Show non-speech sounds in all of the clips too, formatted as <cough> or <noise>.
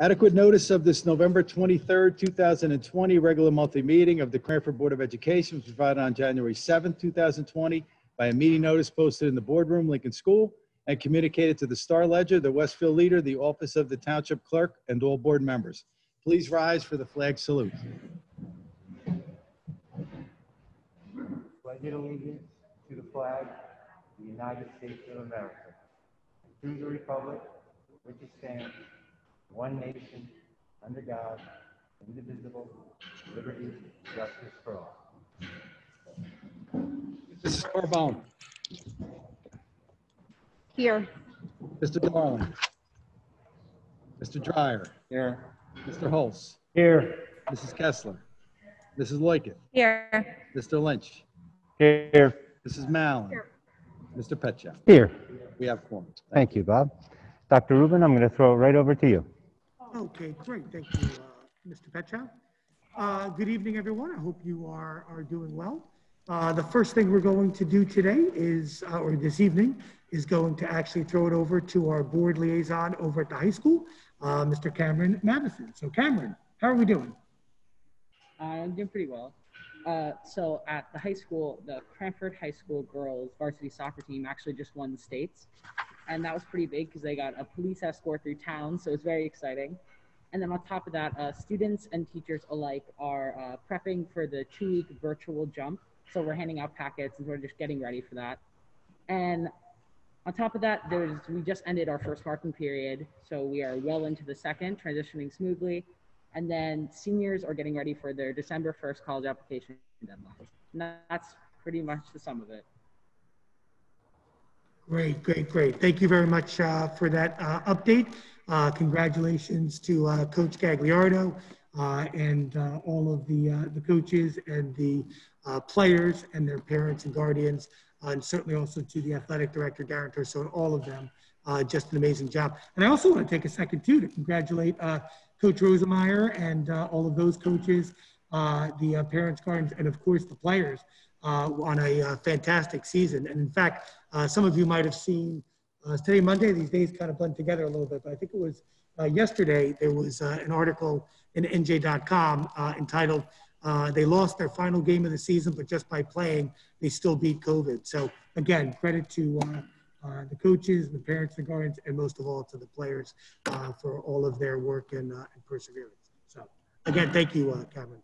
Adequate notice of this November 23rd, 2020 regular monthly meeting of the Cranford Board of Education was provided on January 7th, 2020 by a meeting notice posted in the boardroom, Lincoln School, and communicated to the Star Ledger, the Westfield Leader, the Office of the Township Clerk, and all board members. Please rise for the flag salute. pledge allegiance to the flag of the United States of America, and to the republic which it stands, one nation, under God, indivisible, liberty, justice for all. Mrs. Carbone, Here. Mr. Darling, Mr. Dryer, Here. Mr. Hulse, Here. Mrs. Kessler, Mrs. Loikett, Here. Mr. Lynch, Here. Mrs. Mallon, Here. Mr. Petcha. Here. We have quorum. Thank you, Bob. Dr. Rubin, I'm going to throw it right over to you. Okay, great. Thank you, uh, Mr. Petchow. Uh, Good evening, everyone. I hope you are, are doing well. Uh, The first thing we're going to do today is, uh, or this evening, is going to actually throw it over to our board liaison over at the high school, uh, Mr. Cameron Madison. So Cameron, how are we doing? I'm doing pretty well. Uh, so at the high school, the Cranford High School girls varsity soccer team actually just won the states, and that was pretty big because they got a police escort through town, so it's very exciting. And then on top of that, uh, students and teachers alike are uh, prepping for the two-week virtual jump. So we're handing out packets and we're just getting ready for that. And on top of that, there's we just ended our first marking period, so we are well into the second, transitioning smoothly. And then seniors are getting ready for their December 1st college application deadline. And that's pretty much the sum of it. Great, great, great. Thank you very much uh, for that uh, update. Uh, Congratulations to uh, Coach Gagliardo uh, and uh, all of the, the coaches and the players and their parents and guardians, and certainly also to the athletic director, Darren Turso, and all of them. Just an amazing job. And I also want to take a second, too, to congratulate Coach Rosemeyer and all of those coaches, the parents, guardians, and of course, the players on a uh, fantastic season. And in fact, uh, some of you might have seen uh, today Monday. These days kind of blend together a little bit, but I think it was uh, yesterday. There was uh, an article in NJ.com uh, entitled uh, "They lost their final game of the season, but just by playing, they still beat COVID." So again, credit to uh, uh, the coaches, the parents, the guardians, and most of all to the players uh, for all of their work and, uh, and perseverance. So again, thank you, uh, Cameron.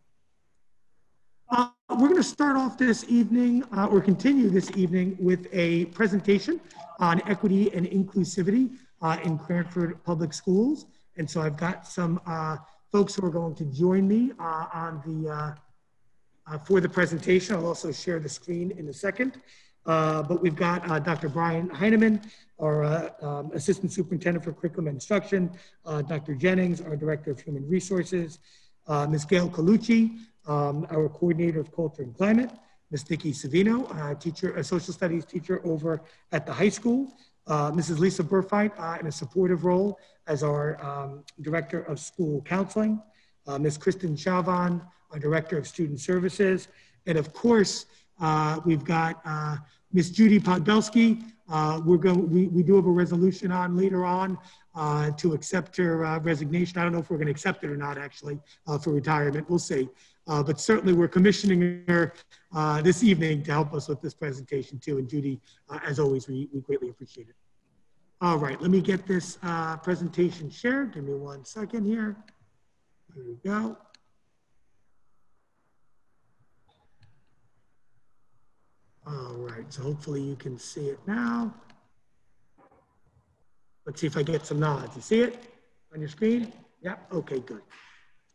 Uh, We're going to start off this evening, uh, or continue this evening, with a presentation on equity and inclusivity uh, in Cranford Public Schools. And so I've got some uh, folks who are going to join me uh, on the, uh, for the presentation. I'll also share the screen in a second. But we've got Dr. Brian Heineman, our um, Assistant Superintendent for Curriculum and Instruction, Dr. Jennings, our Director of Human Resources, Ms. Gail Colucci, um, our Coordinator of Culture and Climate, Ms. Nikki Savino, uh, teacher, a social studies teacher over at the high school, uh, Mrs. Lisa Burfight uh, in a supportive role as our um, Director of School Counseling, uh, Ms. Kristen Chavan, our Director of Student Services, and of course, uh, we've got Ms. Judy Podbelski. We're going, we, we do have a resolution on later on to accept her resignation. I don't know if we're going to accept it or not, actually, for retirement. We'll see. Uh, but certainly, we're commissioning her uh, this evening to help us with this presentation too. And Judy, uh, as always, we, we greatly appreciate it. All right, let me get this uh, presentation shared. Give me one second here. There we go. All right, so hopefully you can see it now. Let's see if I get some nods. You see it on your screen? Yeah, okay, good.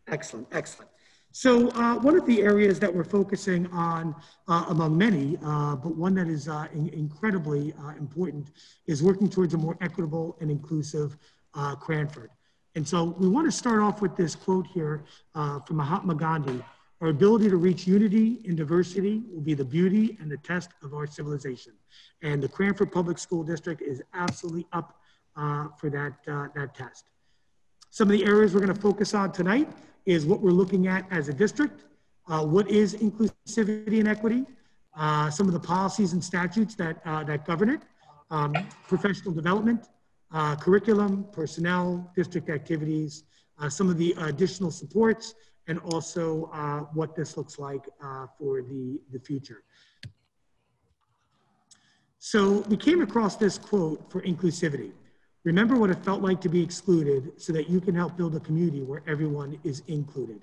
Excellent, excellent. So uh, one of the areas that we're focusing on, uh, among many, uh, but one that is uh, in- incredibly uh, important, is working towards a more equitable and inclusive uh, Cranford. And so we want to start off with this quote here from Mahatma Gandhi. Our ability to reach unity in diversity will be the beauty and the test of our civilization. And the Cranford Public School District is absolutely up for that, that test. Some of the areas we're going to focus on tonight is what we're looking at as a district, uh, what is inclusivity and equity, uh, some of the policies and statutes that, uh, that govern it, um, professional development, uh, curriculum, personnel, district activities, uh, some of the additional supports and also uh, what this looks like for the, the future. So we came across this quote for inclusivity. Remember what it felt like to be excluded so that you can help build a community where everyone is included.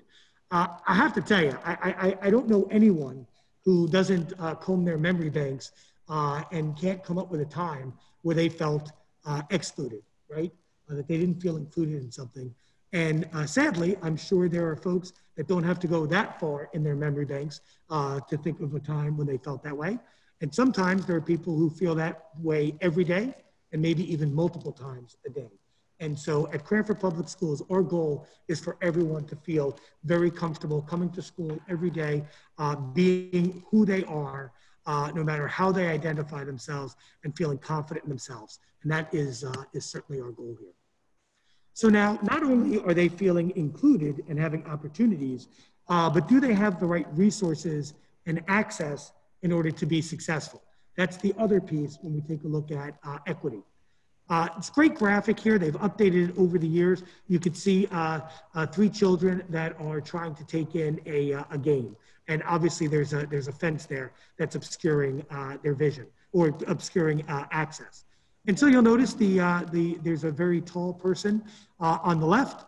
Uh, I have to tell you, I, I, I don't know anyone who doesn't uh, comb their memory banks uh, and can't come up with a time where they felt uh, excluded, right? Uh, that they didn't feel included in something. And uh, sadly, I'm sure there are folks that don't have to go that far in their memory banks to think of a time when they felt that way. And sometimes there are people who feel that way every day and maybe even multiple times a day. And so at Cranford Public Schools, our goal is for everyone to feel very comfortable coming to school every day, uh, being who they are, uh, no matter how they identify themselves, and feeling confident in themselves. And that is, uh, is certainly our goal here. So now, not only are they feeling included and having opportunities, uh, but do they have the right resources and access in order to be successful. That's the other piece when we take a look at uh, equity. Uh, it's a great graphic here. They've updated it over the years. You could see uh, uh, three children that are trying to take in a, uh, a game. And obviously there's a, there's a fence there that's obscuring uh, their vision or obscuring uh, access. And so you'll notice the, the, there's a very tall person on the left.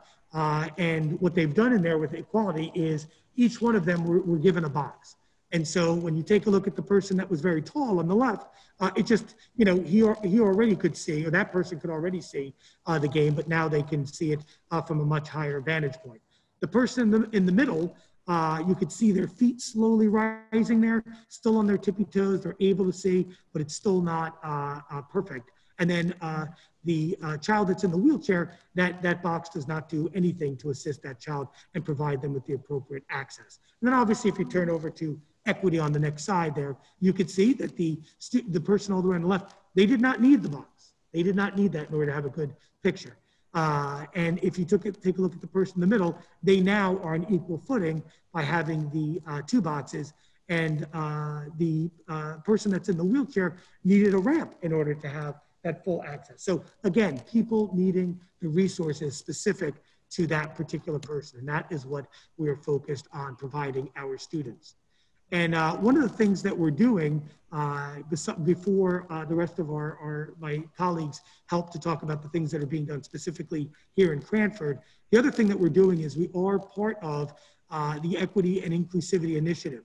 and what they've done in there with equality is each one of them were, were given a box. And so when you take a look at the person that was very tall on the left, uh, it just, you know, he, he already could see, or that person could already see uh, the game, but now they can see it uh, from a much higher vantage point. The person in the, in the middle, uh, you could see their feet slowly rising there, still on their tippy toes. They're able to see, but it's still not uh, uh, perfect. And then the child that's in the wheelchair, that, that box does not do anything to assist that child and provide them with the appropriate access. And then obviously if you turn over to equity on the next side there, you could see that the, the person all the way on the left, they did not need the box. They did not need that in order to have a good picture. Uh, and if you took it, take a look at the person in the middle, they now are on equal footing by having the uh, two boxes. And uh, the uh, person that's in the wheelchair needed a ramp in order to have that full access. So again, people needing the resources specific to that particular person. And that is what we are focused on providing our students. And uh, one of the things that we're doing uh, before uh, the rest of our, our, my colleagues help to talk about the things that are being done specifically here in Cranford, the other thing that we're doing is we are part of uh, the Equity and Inclusivity Initiative.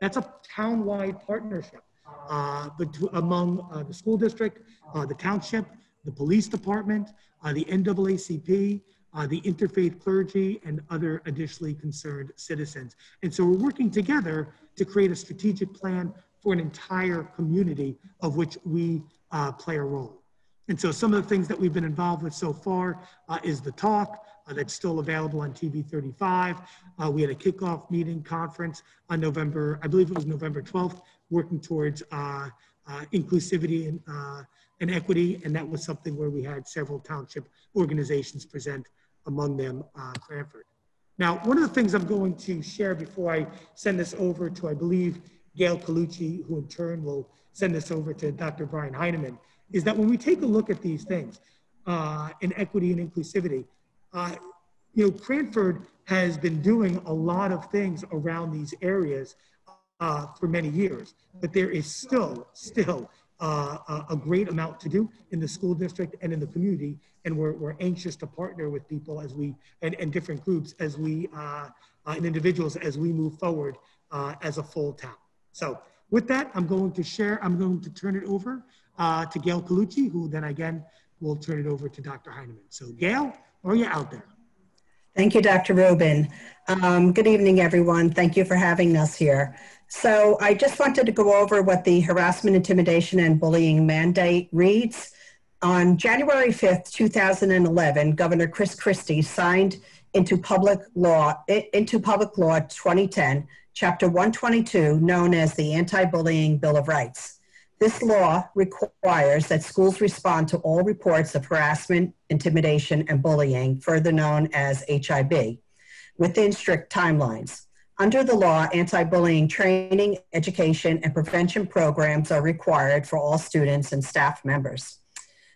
That's a town-wide partnership uh, among uh, the school district, the township, the police department, the NAACP, uh, the interfaith clergy, and other additionally concerned citizens. And so we're working together to create a strategic plan for an entire community of which we uh, play a role. And so some of the things that we've been involved with so far uh, is the talk uh, that's still available on TV 35. Uh, we had a kickoff meeting conference on November, I believe it was November 12th, working towards uh, uh, inclusivity and, and equity. And that was something where we had several township organizations present among them uh, Cranford. Now, one of the things I'm going to share before I send this over to, I believe, Gail Colucci, who in turn will send this over to Dr. Brian Heineman, is that when we take a look at these things uh, in equity and inclusivity, uh, you know, Cranford has been doing a lot of things around these areas uh, for many years, but there is still, still uh, a great amount to do in the school district and in the community. And we're, we're anxious to partner with people as we, and, and different groups as we, uh, uh, and individuals as we move forward uh, as a full town. So with that, I'm going to share, I'm going to turn it over uh, to Gail Colucci, who then again will turn it over to Dr. Heineman. So Gail, are you out there? Thank you, Dr. Rubin. Um, good evening, everyone. Thank you for having us here. So I just wanted to go over what the harassment, intimidation, and bullying mandate reads. On January 5th, 2011, Governor Chris Christie signed into public law into public law 2010, Chapter 122, known as the Anti-Bullying Bill of Rights. This law requires that schools respond to all reports of harassment, intimidation, and bullying, further known as HIB, within strict timelines. Under the law, anti-bullying training, education, and prevention programs are required for all students and staff members.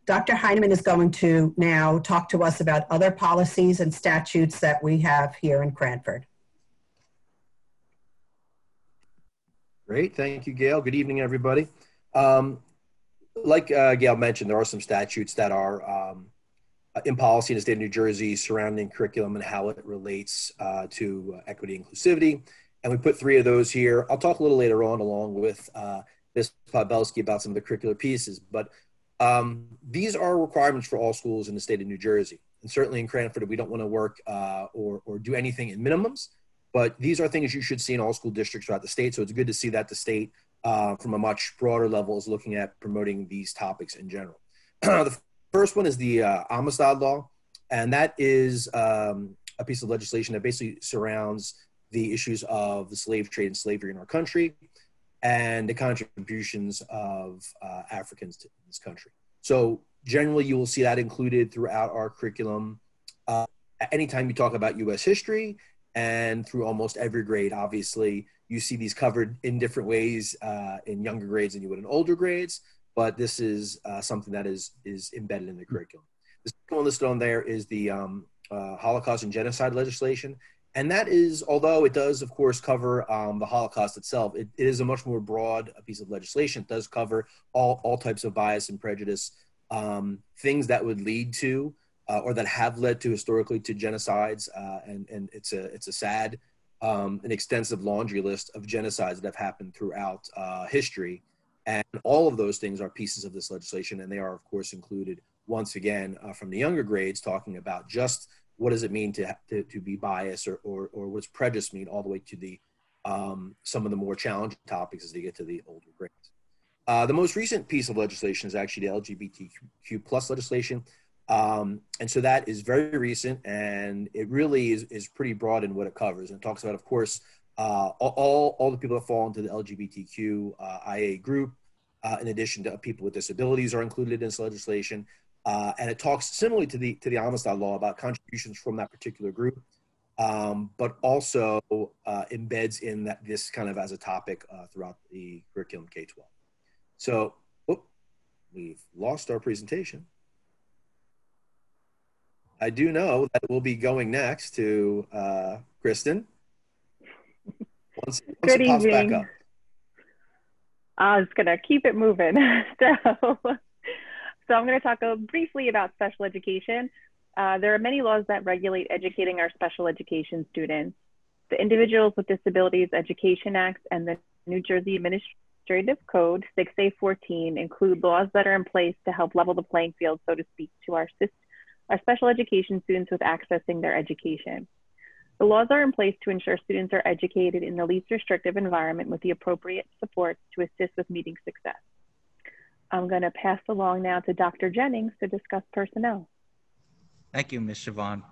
Dr. Heineman is going to now talk to us about other policies and statutes that we have here in Cranford. Great, thank you, Gail. Good evening, everybody. Um, like uh, Gail mentioned, there are some statutes that are um, in policy in the state of New Jersey surrounding curriculum and how it relates uh, to equity inclusivity. And we put three of those here. I'll talk a little later on along with uh, Ms. Podbelski about some of the curricular pieces, but um, these are requirements for all schools in the state of New Jersey. And certainly in Cranford, we don't want to work uh, or, or do anything in minimums. But these are things you should see in all school districts throughout the state. So it's good to see that the state, uh, from a much broader level, is looking at promoting these topics in general. <clears throat> the first one is the uh, Amistad Law, and that is um, a piece of legislation that basically surrounds the issues of the slave trade and slavery in our country and the contributions of uh, Africans to this country. So generally, you will see that included throughout our curriculum. Uh, anytime you talk about U.S. history, and through almost every grade. Obviously, you see these covered in different ways uh, in younger grades than you would in older grades, but this is uh, something that is is embedded in the curriculum. The second one listed on there is the um, uh, Holocaust and genocide legislation, and that is, although it does, of course, cover um, the Holocaust itself, it, it is a much more broad piece of legislation. It does cover all all types of bias and prejudice, um, things that would lead to uh, or that have led to historically to genocides, uh, and and it's a it's a sad, um, an extensive laundry list of genocides that have happened throughout uh, history, and all of those things are pieces of this legislation, and they are of course included once again uh, from the younger grades, talking about just what does it mean to to, to be biased or, or or what prejudice mean, all the way to the um, some of the more challenging topics as they get to the older grades. Uh, the most recent piece of legislation is actually the LGBTQ plus legislation. Um, and so that is very recent and it really is, is pretty broad in what it covers. And it talks about, of course, uh, all, all the people that fall into the LGBTQ uh, IA group, uh, in addition to people with disabilities are included in this legislation. Uh, and it talks similarly to the, to the Amistad law about contributions from that particular group, um, but also uh, embeds in that this kind of as a topic uh, throughout the curriculum K-12. So, oh, we've lost our presentation. I do know that we'll be going next to uh, Kristen. Once, once Good evening. I was going to keep it moving. <laughs> so, so I'm going to talk briefly about special education. Uh, there are many laws that regulate educating our special education students. The Individuals with Disabilities Education Act and the New Jersey Administrative Code 6A14 include laws that are in place to help level the playing field, so to speak, to our are special education students with accessing their education. The laws are in place to ensure students are educated in the least restrictive environment with the appropriate supports to assist with meeting success. I'm going to pass along now to Dr. Jennings to discuss personnel. Thank you, Ms. Chavan.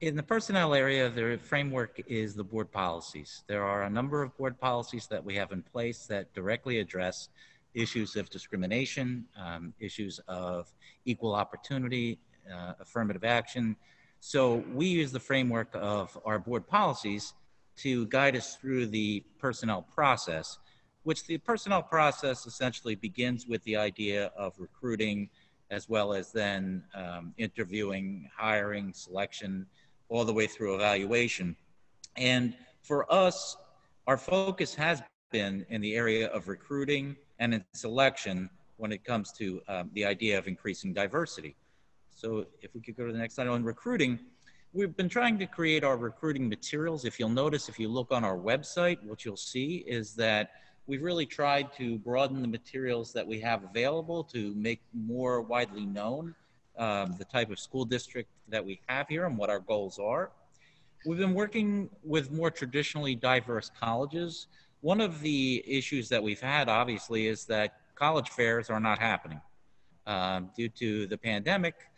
In the personnel area, the framework is the board policies. There are a number of board policies that we have in place that directly address issues of discrimination, um, issues of equal opportunity, uh, affirmative action. So we use the framework of our board policies to guide us through the personnel process, which the personnel process essentially begins with the idea of recruiting as well as then um, interviewing, hiring, selection, all the way through evaluation. And for us, our focus has been in the area of recruiting and in selection when it comes to um, the idea of increasing diversity. So if we could go to the next slide on recruiting, we've been trying to create our recruiting materials. If you'll notice, if you look on our website, what you'll see is that we've really tried to broaden the materials that we have available to make more widely known um, the type of school district that we have here and what our goals are. We've been working with more traditionally diverse colleges. One of the issues that we've had, obviously, is that college fairs are not happening. Um, due to the pandemic,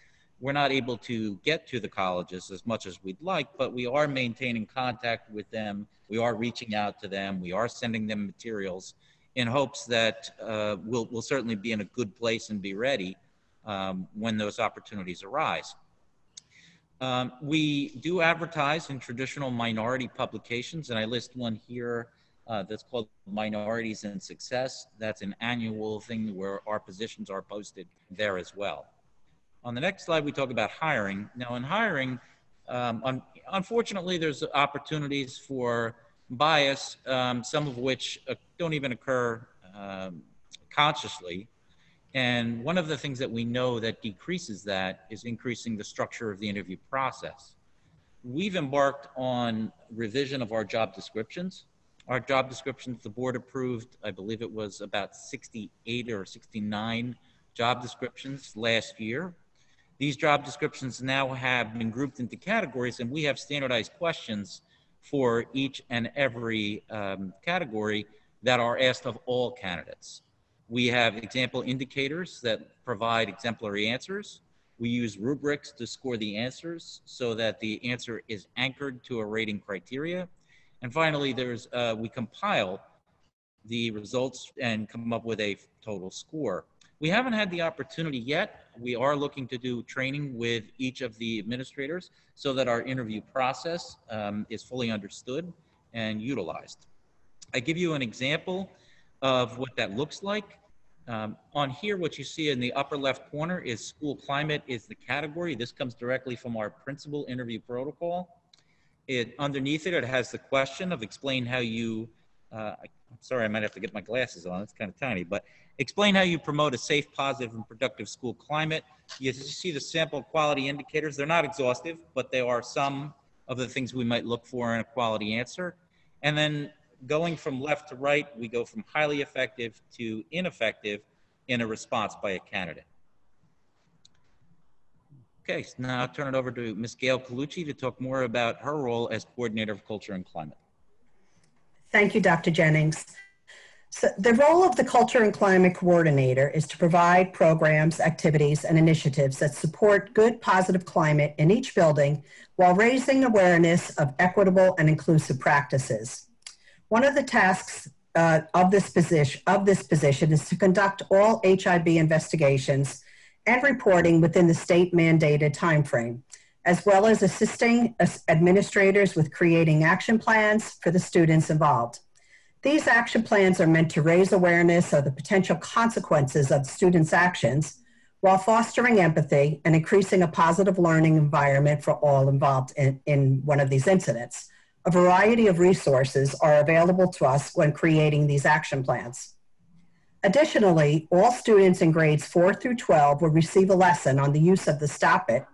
we're not able to get to the colleges as much as we'd like, but we are maintaining contact with them. We are reaching out to them. We are sending them materials in hopes that uh, we'll, we'll certainly be in a good place and be ready um, when those opportunities arise. Um, we do advertise in traditional minority publications, and I list one here uh, that's called Minorities in Success. That's an annual thing where our positions are posted there as well. On the next slide, we talk about hiring. Now, in hiring, um, un unfortunately, there's opportunities for bias, um, some of which uh, don't even occur um, consciously. And one of the things that we know that decreases that is increasing the structure of the interview process. We've embarked on revision of our job descriptions. Our job descriptions, the board approved, I believe it was about 68 or 69 job descriptions last year. These job descriptions now have been grouped into categories, and we have standardized questions for each and every um, category that are asked of all candidates. We have example indicators that provide exemplary answers. We use rubrics to score the answers so that the answer is anchored to a rating criteria. And finally, there's uh, we compile the results and come up with a total score. We haven't had the opportunity yet. We are looking to do training with each of the administrators so that our interview process um, is fully understood and utilized. I give you an example of what that looks like. Um, on here, what you see in the upper left corner is school climate is the category. This comes directly from our principal interview protocol. It underneath it, it has the question of explain how you. Uh, I'm sorry, I might have to get my glasses on. It's kind of tiny, but explain how you promote a safe, positive, and productive school climate. You see the sample quality indicators. They're not exhaustive, but they are some of the things we might look for in a quality answer. And then going from left to right, we go from highly effective to ineffective in a response by a candidate. Okay, so now I'll turn it over to Ms. Gail Colucci to talk more about her role as Coordinator of Culture and Climate. Thank you, Dr. Jennings. So the role of the Culture and Climate Coordinator is to provide programs, activities, and initiatives that support good, positive climate in each building while raising awareness of equitable and inclusive practices. One of the tasks uh, of, this position, of this position is to conduct all HIB investigations and reporting within the state mandated timeframe, as well as assisting administrators with creating action plans for the students involved. These action plans are meant to raise awareness of the potential consequences of students' actions while fostering empathy and increasing a positive learning environment for all involved in, in one of these incidents. A variety of resources are available to us when creating these action plans. Additionally, all students in grades 4 through 12 will receive a lesson on the use of the Stop It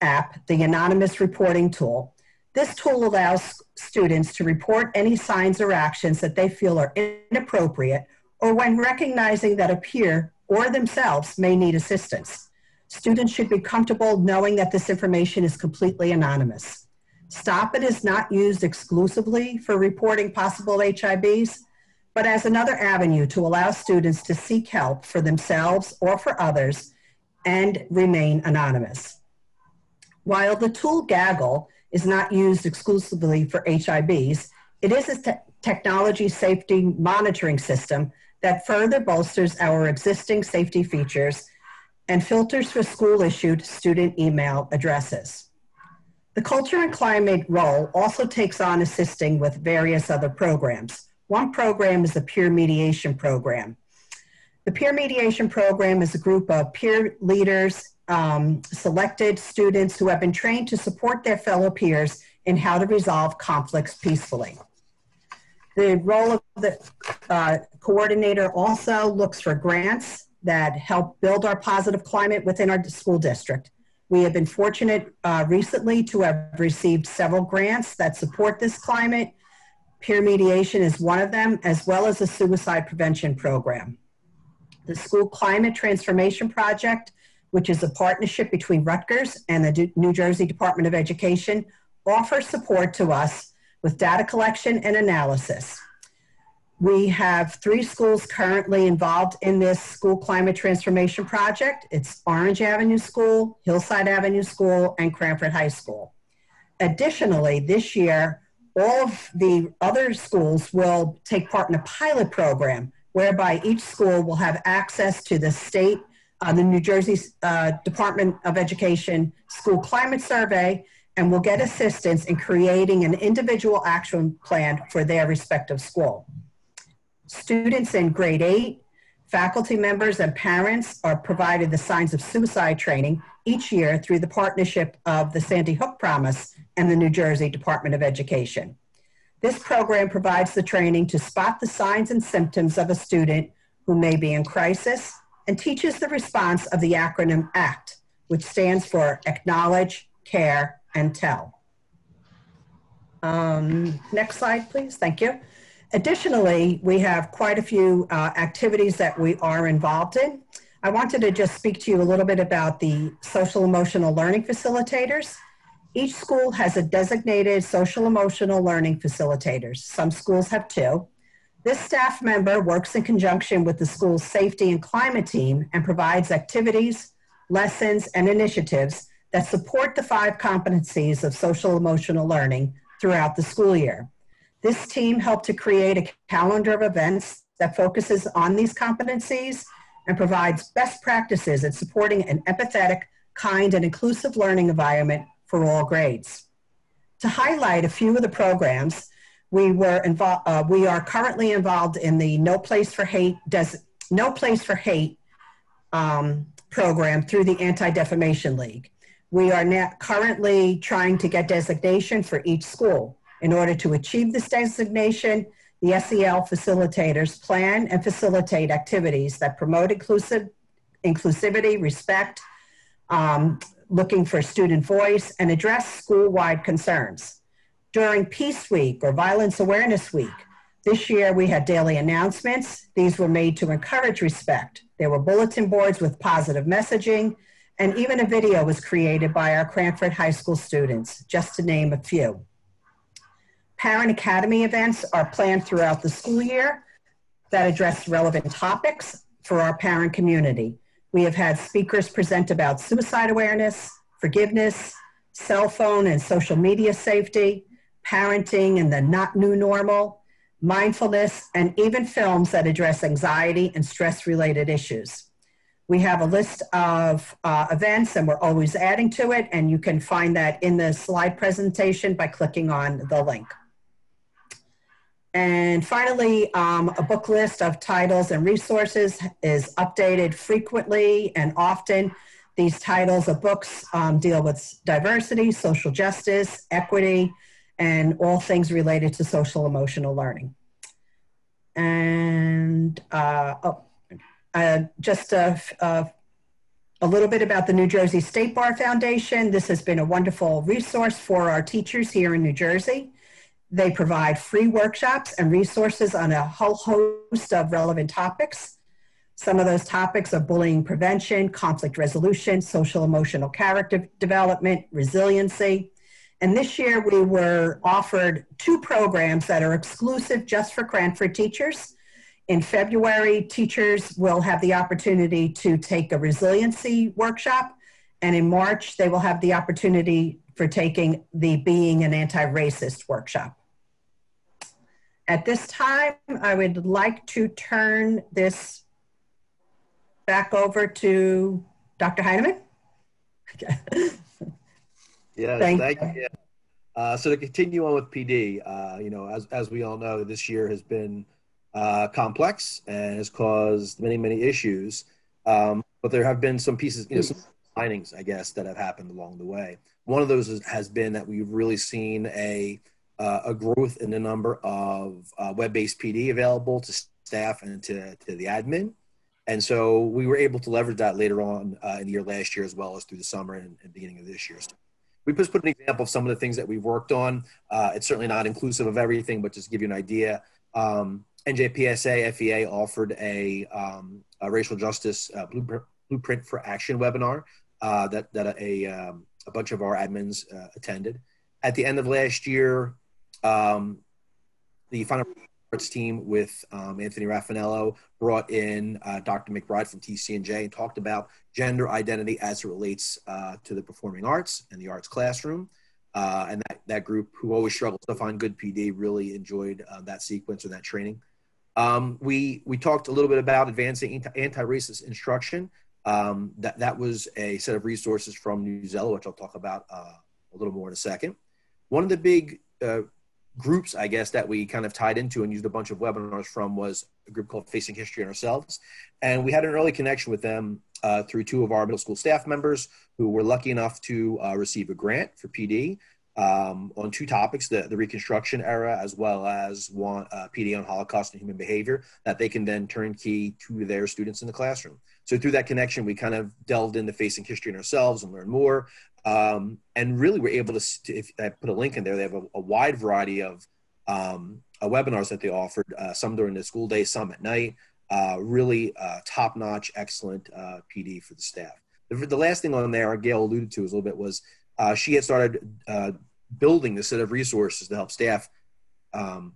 app, the anonymous reporting tool. This tool allows students to report any signs or actions that they feel are inappropriate or when recognizing that a peer or themselves may need assistance. Students should be comfortable knowing that this information is completely anonymous. Stop It is not used exclusively for reporting possible HIBs, but as another avenue to allow students to seek help for themselves or for others and remain anonymous. While the tool Gaggle is not used exclusively for HIBs, it is a te technology safety monitoring system that further bolsters our existing safety features and filters for school issued student email addresses. The culture and climate role also takes on assisting with various other programs. One program is the peer mediation program. The peer mediation program is a group of peer leaders, um, selected students who have been trained to support their fellow peers in how to resolve conflicts peacefully. The role of the uh, coordinator also looks for grants that help build our positive climate within our school district. We have been fortunate uh, recently to have received several grants that support this climate Peer mediation is one of them, as well as a suicide prevention program. The School Climate Transformation Project, which is a partnership between Rutgers and the New Jersey Department of Education, offers support to us with data collection and analysis. We have three schools currently involved in this school climate transformation project. It's Orange Avenue School, Hillside Avenue School, and Cranford High School. Additionally, this year, all of the other schools will take part in a pilot program whereby each school will have access to the state, uh, the New Jersey uh, Department of Education School Climate Survey, and will get assistance in creating an individual action plan for their respective school. Students in grade eight, faculty members, and parents are provided the signs of suicide training each year through the partnership of the Sandy Hook Promise and the New Jersey Department of Education. This program provides the training to spot the signs and symptoms of a student who may be in crisis and teaches the response of the acronym ACT, which stands for Acknowledge, Care, and Tell. Um, next slide, please. Thank you. Additionally, we have quite a few uh, activities that we are involved in. I wanted to just speak to you a little bit about the social emotional learning facilitators. Each school has a designated social emotional learning facilitators. Some schools have two. This staff member works in conjunction with the school's safety and climate team and provides activities, lessons, and initiatives that support the five competencies of social emotional learning throughout the school year. This team helped to create a calendar of events that focuses on these competencies and provides best practices in supporting an empathetic, kind, and inclusive learning environment for all grades. To highlight a few of the programs, we were involved. Uh, we are currently involved in the No Place for Hate Des- No Place for Hate um, program through the Anti Defamation League. We are now currently trying to get designation for each school. In order to achieve this designation, the SEL facilitators plan and facilitate activities that promote inclusive, inclusivity, respect, um, looking for student voice, and address school-wide concerns. During Peace Week or Violence Awareness Week, this year we had daily announcements. These were made to encourage respect. There were bulletin boards with positive messaging, and even a video was created by our Cranford High School students, just to name a few. Parent Academy events are planned throughout the school year that address relevant topics for our parent community. We have had speakers present about suicide awareness, forgiveness, cell phone and social media safety, parenting and the not new normal, mindfulness, and even films that address anxiety and stress related issues. We have a list of uh, events and we're always adding to it, and you can find that in the slide presentation by clicking on the link. And finally, um, a book list of titles and resources is updated frequently and often. These titles of books um, deal with diversity, social justice, equity, and all things related to social emotional learning. And uh, oh, uh, just a, a, a little bit about the New Jersey State Bar Foundation. This has been a wonderful resource for our teachers here in New Jersey. They provide free workshops and resources on a whole host of relevant topics. Some of those topics are bullying prevention, conflict resolution, social emotional character development, resiliency. And this year we were offered two programs that are exclusive just for Cranford teachers. In February, teachers will have the opportunity to take a resiliency workshop. And in March, they will have the opportunity for taking the Being an Anti-Racist workshop. At this time, I would like to turn this back over to Dr. Heineman. <laughs> yes, thank, thank you. Uh, so to continue on with PD, uh, you know, as, as we all know, this year has been uh, complex and has caused many, many issues. Um, but there have been some pieces, you know, some findings, I guess, that have happened along the way. One of those has been that we've really seen a uh, a growth in the number of uh, web-based PD available to staff and to, to the admin. And so we were able to leverage that later on uh, in the year last year as well as through the summer and, and beginning of this year. So we just put an example of some of the things that we've worked on. Uh, it's certainly not inclusive of everything, but just to give you an idea. Um, NJPSA FEA offered a, um, a racial justice uh, blueprint, for action webinar uh, that, that a, um, a bunch of our admins attended. At the end of last year, um, the final arts team with um, Anthony Raffanello brought in uh, Dr. McBride from TCNJ and talked about gender identity as it relates uh, to the performing arts and the arts classroom. Uh, and that, that group, who always struggles to find good PD, really enjoyed uh, that sequence or that training. Um, we, we talked a little bit about advancing anti-racist instruction. Um, that, that was a set of resources from Newsela, which I'll talk about uh, a little more in a second. One of the big uh, groups, I guess, that we kind of tied into and used a bunch of webinars from was a group called Facing History and Ourselves. And we had an early connection with them uh, through two of our middle school staff members who were lucky enough to uh, receive a grant for PD um, on two topics the, the Reconstruction era, as well as one uh, PD on Holocaust and human behavior, that they can then turn key to their students in the classroom. So, through that connection, we kind of delved into facing history and ourselves and learned more. Um, and really, we're able to, if I put a link in there, they have a, a wide variety of um, uh, webinars that they offered, uh, some during the school day, some at night. Uh, really uh, top notch, excellent uh, PD for the staff. The, the, last thing on there, Gail alluded to a little bit, was uh, she had started building a set of resources to help staff um,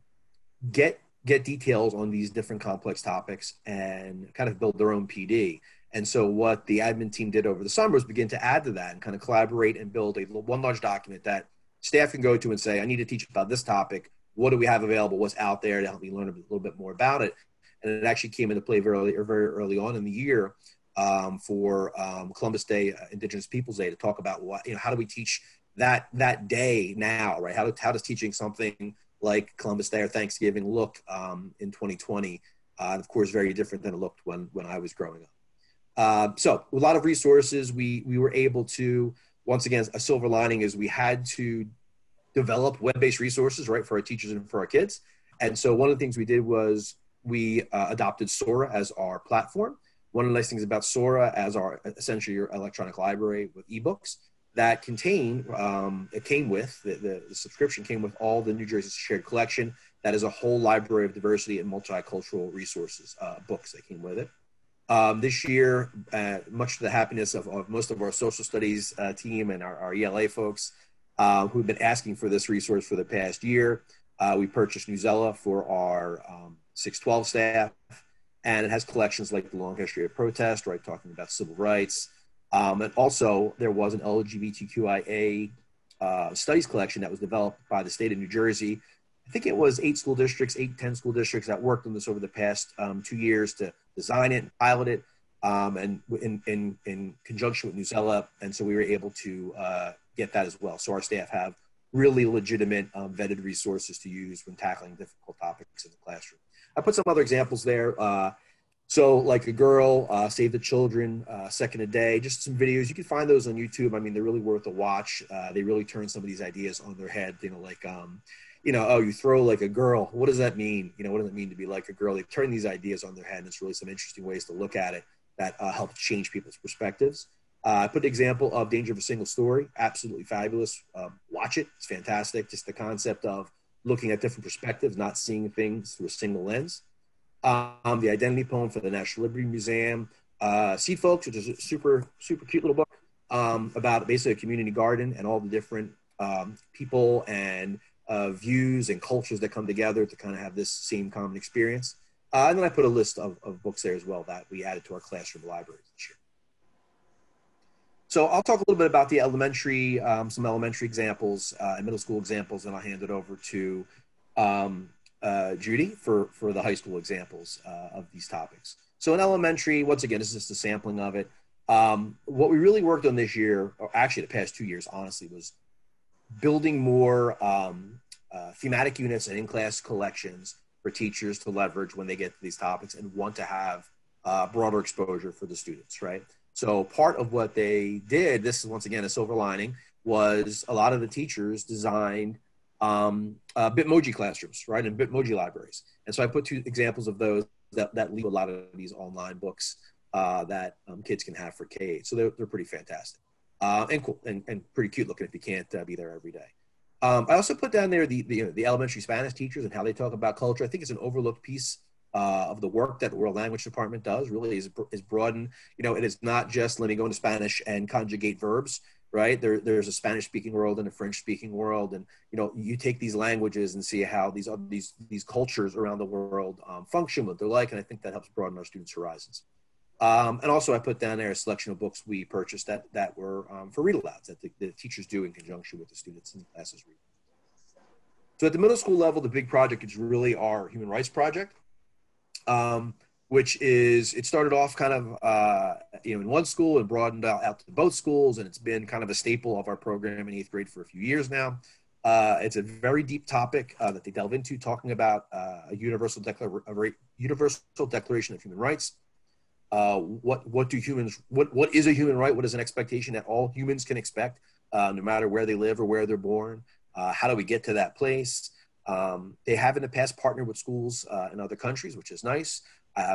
get get details on these different complex topics and kind of build their own PD. And so what the admin team did over the summer was begin to add to that and kind of collaborate and build a one large document that staff can go to and say, I need to teach about this topic. What do we have available? What's out there to help me learn a little bit more about it? And it actually came into play very early, very early on in the year um, for um, Columbus Day, uh, Indigenous Peoples Day, to talk about what you know. How do we teach that that day now, right? How, how does teaching something like Columbus Day or Thanksgiving look um, in 2020? Uh, of course, very different than it looked when when I was growing up. Uh, so, a lot of resources. We we were able to once again a silver lining is we had to develop web-based resources right for our teachers and for our kids. And so, one of the things we did was we uh, adopted Sora as our platform. One of the nice things about Sora as our essentially your electronic library with ebooks that contain um, it came with the, the, the, subscription came with all the New Jersey shared collection. That is a whole library of diversity and multicultural resources uh, books that came with it. Um, this year, uh, much to the happiness of, of, most of our social studies uh, team and our, our ELA folks uh, who've been asking for this resource for the past year, uh, we purchased Newsela for our um, 612 staff, and it has collections like the long history of protest, right, talking about civil rights, um, and also, there was an LGBTQIA uh, studies collection that was developed by the state of New Jersey. I think it was eight school districts, eight, 10 school districts that worked on this over the past um, two years to design it pilot it, um, and in, in, in conjunction with Newsela. And so we were able to uh, get that as well. So our staff have really legitimate um, vetted resources to use when tackling difficult topics in the classroom. I put some other examples there. Uh, so, like a girl, uh, Save the Children, uh, Second a Day, just some videos. You can find those on YouTube. I mean, they're really worth a watch. Uh, they really turn some of these ideas on their head. You know, like, um, you know, oh, you throw like a girl. What does that mean? You know, what does it mean to be like a girl? They turn these ideas on their head, and it's really some interesting ways to look at it that uh, help change people's perspectives. Uh, I put an example of Danger of a Single Story. Absolutely fabulous. Um, watch it. It's fantastic. Just the concept of looking at different perspectives, not seeing things through a single lens um, the identity poem for the National Liberty Museum, uh, Seedfolks, which is a super, super cute little book um, about basically a community garden and all the different um, people and uh, views and cultures that come together to kind of have this same common experience. Uh, and then I put a list of, of books there as well that we added to our classroom library this year. So I'll talk a little bit about the elementary, um, some elementary examples uh, and middle school examples, and I'll hand it over to um, uh, Judy for, for the high school examples uh, of these topics. So in elementary, once again, this is just a sampling of it. Um, what we really worked on this year, or actually the past two years, honestly, was building more um, uh, thematic units and in-class collections for teachers to leverage when they get to these topics and want to have uh, broader exposure for the students, right? So part of what they did, this is once again a silver lining, was a lot of the teachers designed um, uh, Bitmoji classrooms, right, and Bitmoji libraries. And so I put two examples of those that, that lead a lot of these online books uh, that um, kids can have for K-8. So they're, they're pretty fantastic uh, and cool and, and pretty cute looking if you can't uh, be there every day. Um, I also put down there the, the, you know, the, elementary Spanish teachers and how they talk about culture. I think it's an overlooked piece uh, of the work that the World Language Department does. Really, is is broaden. You know, it is not just let me go into Spanish and conjugate verbs right? There, there's a Spanish speaking world and a French speaking world, and you know, you take these languages and see how these these these cultures around the world um, function, what they're like, and I think that helps broaden our students' horizons. Um, and also, I put down there a selection of books we purchased that that were um, for read alouds that the, the, teachers do in conjunction with the students in the classes read. So at the middle school level, the big project is really our human rights project. Um, which is it started off kind of uh, you know in one school and broadened out, out to both schools, and it's been kind of a staple of our program in eighth grade for a few years now. Uh, it's a very deep topic uh, that they delve into, talking about uh, a universal, a universal declaration of human rights. Uh, what what do humans what what is a human right? What is an expectation that all humans can expect, uh, no matter where they live or where they're born? Uh, how do we get to that place? Um, they have in the past partnered with schools in other countries, which is nice.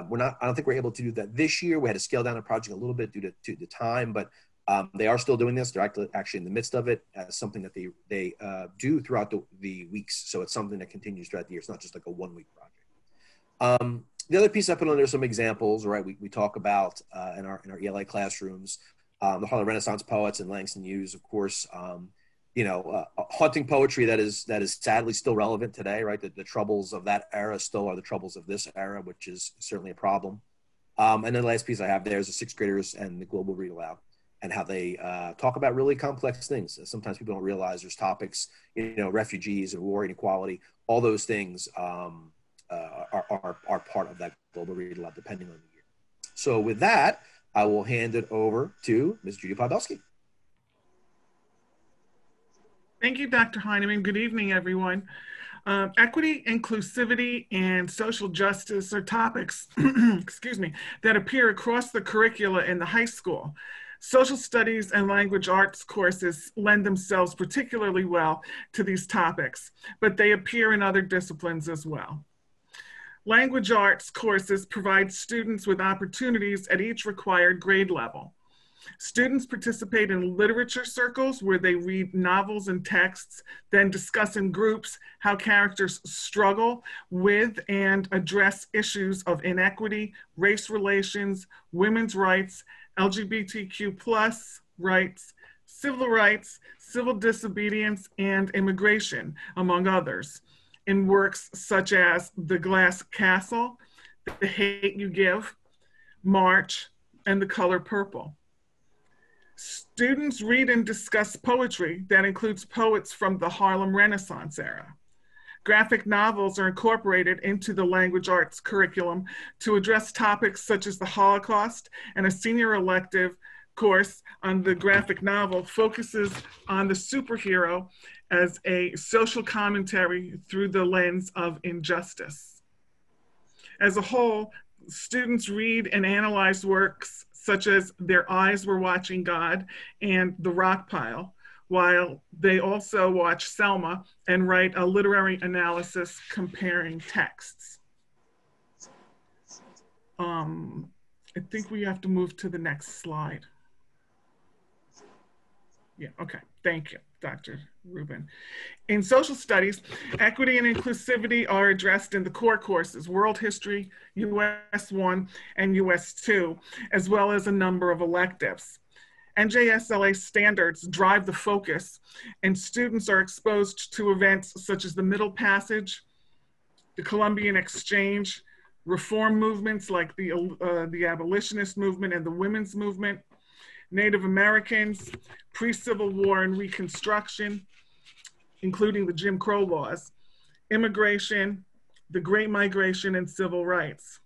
we're not. I don't think we're able to do that this year. We had to scale down the project a little bit due to, to the time, but um, they are still doing this. They're actually, actually in the midst of it as something that they they uh, do throughout the, the weeks. So it's something that continues throughout the year. It's not just like a one week project. Um, the other piece I put on there some examples. Right, we, we talk about uh, in our in our ELA classrooms um, the Harlem Renaissance poets and Langston Hughes, of course. Um, you know, uh, haunting poetry that is that is sadly still relevant today. Right, the, the troubles of that era still are the troubles of this era, which is certainly a problem. Um, and then the last piece I have there is the sixth graders and the global read aloud and how they uh, talk about really complex things. Sometimes people don't realize there's topics, you know, refugees and war, inequality, all those things um, uh, are, are, are part of that global read aloud, depending on the year. So with that, I will hand it over to Ms. Judy Podolsky. Thank you, Dr. Heineman. Good evening, everyone. Um, equity, inclusivity, and social justice are topics, <clears throat> excuse me, that appear across the curricula in the high school. Social studies and language arts courses lend themselves particularly well to these topics, but they appear in other disciplines as well. Language arts courses provide students with opportunities at each required grade level. Students participate in literature circles where they read novels and texts, then discuss in groups how characters struggle with and address issues of inequity, race relations, women's rights, LGBTQ plus rights, civil rights, civil disobedience, and immigration, among others, in works such as The Glass Castle, The Hate You Give, March, and The Color Purple. Students read and discuss poetry that includes poets from the Harlem Renaissance era. Graphic novels are incorporated into the language arts curriculum to address topics such as the Holocaust, and a senior elective course on the graphic novel focuses on the superhero as a social commentary through the lens of injustice. As a whole, students read and analyze works such as Their Eyes Were Watching God and The Rock Pile, while they also watch Selma and write a literary analysis comparing texts. Um, I think we have to move to the next slide. Yeah, okay, thank you, Dr. Rubin. In social studies, equity and inclusivity are addressed in the core courses, World History, US 1, and US 2, as well as a number of electives. NJSLA standards drive the focus, and students are exposed to events such as the Middle Passage, the Columbian Exchange, reform movements like the, uh, the abolitionist movement and the women's movement, Native Americans, pre-Civil War and Reconstruction, including the Jim Crow laws, immigration, the Great Migration, and civil rights.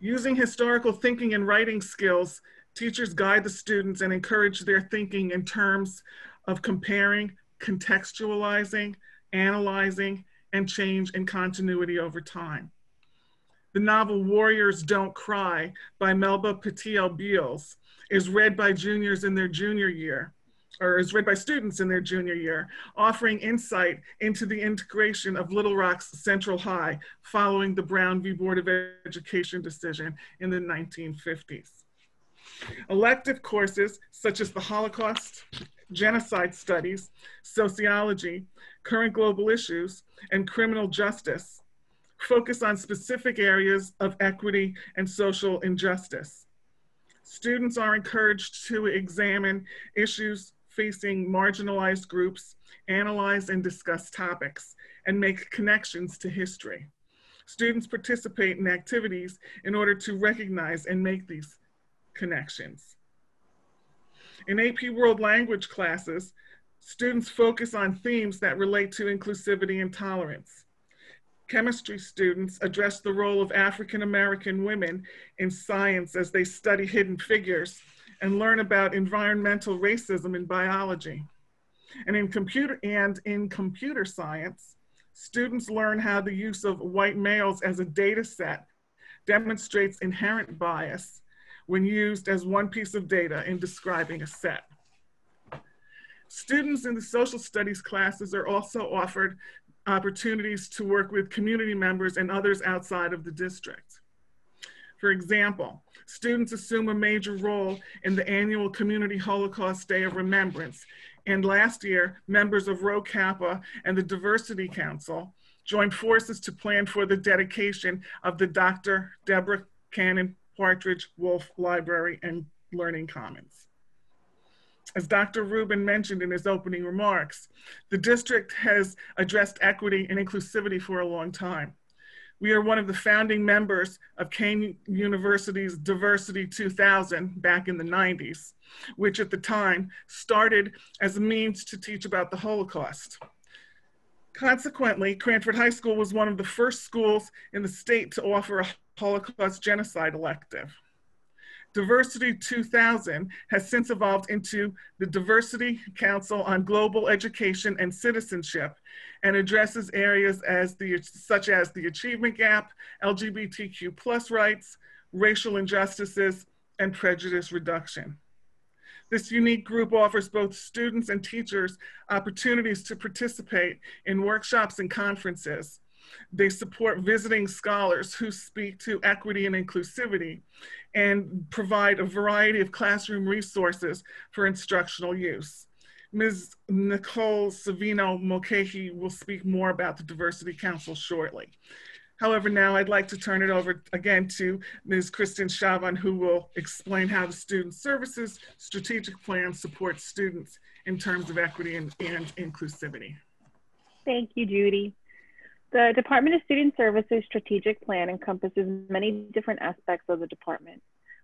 Using historical thinking and writing skills, Teachers guide the students and encourage their thinking in terms of comparing, contextualizing, analyzing, and change and continuity over time. The novel Warriors Don't Cry by Melba Pattillo Beals is read by juniors in their junior year, or is read by students in their junior year, offering insight into the integration of Little Rock's Central High following the Brown v. Board of Education decision in the 1950s. Elective courses such as the Holocaust, genocide studies, sociology, current global issues, and criminal justice focus on specific areas of equity and social injustice. Students are encouraged to examine issues facing marginalized groups, analyze and discuss topics, and make connections to history. Students participate in activities in order to recognize and make these connections. In AP World Language classes, students focus on themes that relate to inclusivity and tolerance. Chemistry students address the role of African American women in science as they study hidden figures and learn about environmental racism in biology. And in computer and in computer science, students learn how the use of white males as a data set demonstrates inherent bias when used as one piece of data in describing a set. Students in the social studies classes are also offered opportunities to work with community members and others outside of the district. For example, students assume a major role in the annual Community Holocaust Day of Remembrance. And last year, members of Rho Kappa and the Diversity Council joined forces to plan for the dedication of the Dr. Deborah Cannon Partridge Wolfe Library and Learning Commons. As Dr. Rubin mentioned in his opening remarks, the district has addressed equity and inclusivity for a long time. We are one of the founding members of Kean University's Diversity 2000 back in the 90s, which at the time started as a means to teach about the Holocaust. Consequently, Cranford High School was one of the first schools in the state to offer a Holocaust genocide elective. Diversity 2000 has since evolved into the Diversity Council on Global Education and Citizenship and addresses areas as the, such as the achievement gap, LGBTQ plus rights, racial injustices, and prejudice reduction. This unique group offers both students and teachers opportunities to participate in workshops and conferences they support visiting scholars who speak to equity and inclusivity and provide a variety of classroom resources for instructional use. Ms. Nicole Savino Mulcahy will speak more about the Diversity Council shortly. However, now I'd like to turn it over again to Ms. Kristen Chavan, who will explain how the Student Services Strategic Plan supports students in terms of equity and, and inclusivity. Thank you, Judy. The Department of Student Services strategic plan encompasses many different aspects of the department.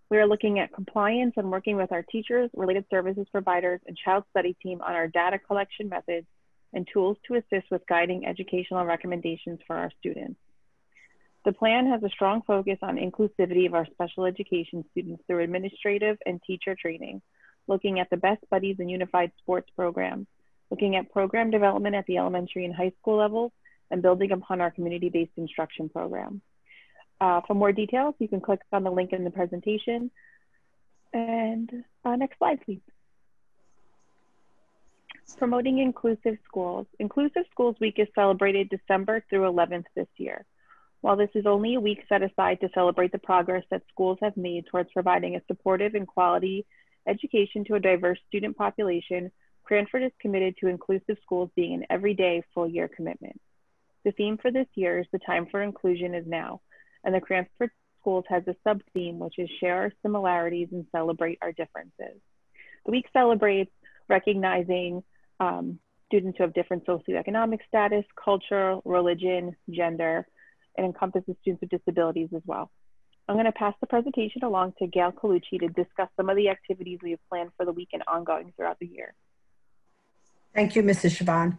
We are looking at compliance and working with our teachers, related services providers, and child study team on our data collection methods and tools to assist with guiding educational recommendations for our students. The plan has a strong focus on inclusivity of our special education students through administrative and teacher training, looking at the Best Buddies and Unified Sports programs, looking at program development at the elementary and high school levels, and building upon our community-based instruction program. Uh, for more details, you can click on the link in the presentation. And uh, next slide, please. Promoting inclusive schools. Inclusive Schools Week is celebrated December through 11th this year. While this is only a week set aside to celebrate the progress that schools have made towards providing a supportive and quality education to a diverse student population, Cranford is committed to inclusive schools being an everyday full year commitment. The theme for this year is The Time for Inclusion is Now, and the Cranford Schools has a sub-theme, which is Share Our Similarities and Celebrate Our Differences. The week celebrates recognizing um, students who have different socioeconomic status, culture, religion, gender, and encompasses students with disabilities as well. I'm going to pass the presentation along to Gail Colucci to discuss some of the activities we have planned for the week and ongoing throughout the year. Thank you, Mrs. Chavan.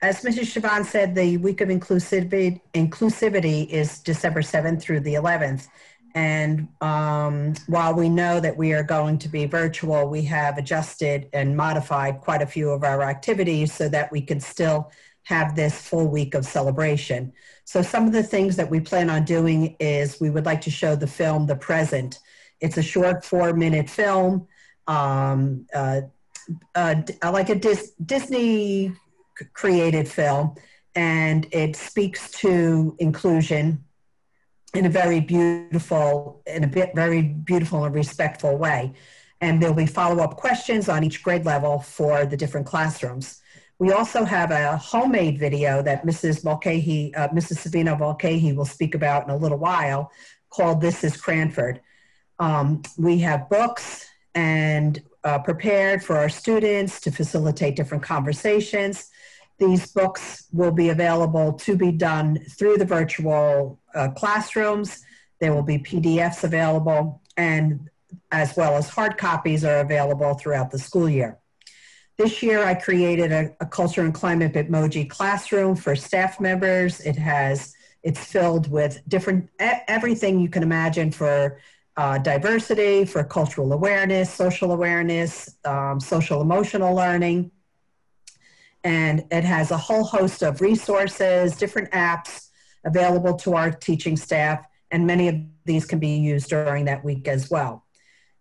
As Mrs. Chavan said, the week of inclusivity, inclusivity is December 7th through the 11th. And um, while we know that we are going to be virtual, we have adjusted and modified quite a few of our activities so that we can still have this full week of celebration. So some of the things that we plan on doing is we would like to show the film The Present. It's a short four minute film, um, uh, uh, like a Dis Disney created film, and it speaks to inclusion in a very beautiful, in a bit very beautiful and respectful way. And there'll be follow-up questions on each grade level for the different classrooms. We also have a homemade video that Mrs. Mulcahy, uh, Mrs. Savino Mulcahy will speak about in a little while called This is Cranford. Um, we have books and uh, prepared for our students to facilitate different conversations. These books will be available to be done through the virtual uh, classrooms. There will be PDFs available and as well as hard copies are available throughout the school year. This year I created a, a culture and climate Bitmoji classroom for staff members. It has It's filled with different, everything you can imagine for uh, diversity, for cultural awareness, social awareness, um, social emotional learning. And it has a whole host of resources, different apps available to our teaching staff, and many of these can be used during that week as well.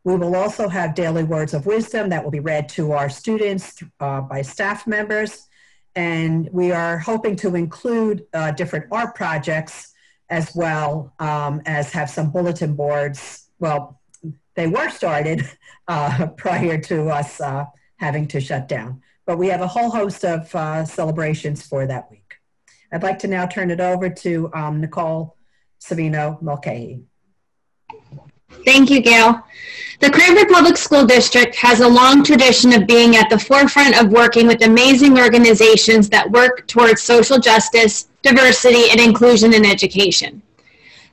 We will also have daily words of wisdom that will be read to our students uh, by staff members. And we are hoping to include uh, different art projects as well um, as have some bulletin boards. Well, they were started <laughs> uh, prior to us uh, having to shut down, but we have a whole host of uh, celebrations for that week. I'd like to now turn it over to um, Nicole Savino Mulcahy. Thank you, Gail. The Cranford Public School District has a long tradition of being at the forefront of working with amazing organizations that work towards social justice, diversity, and inclusion in education.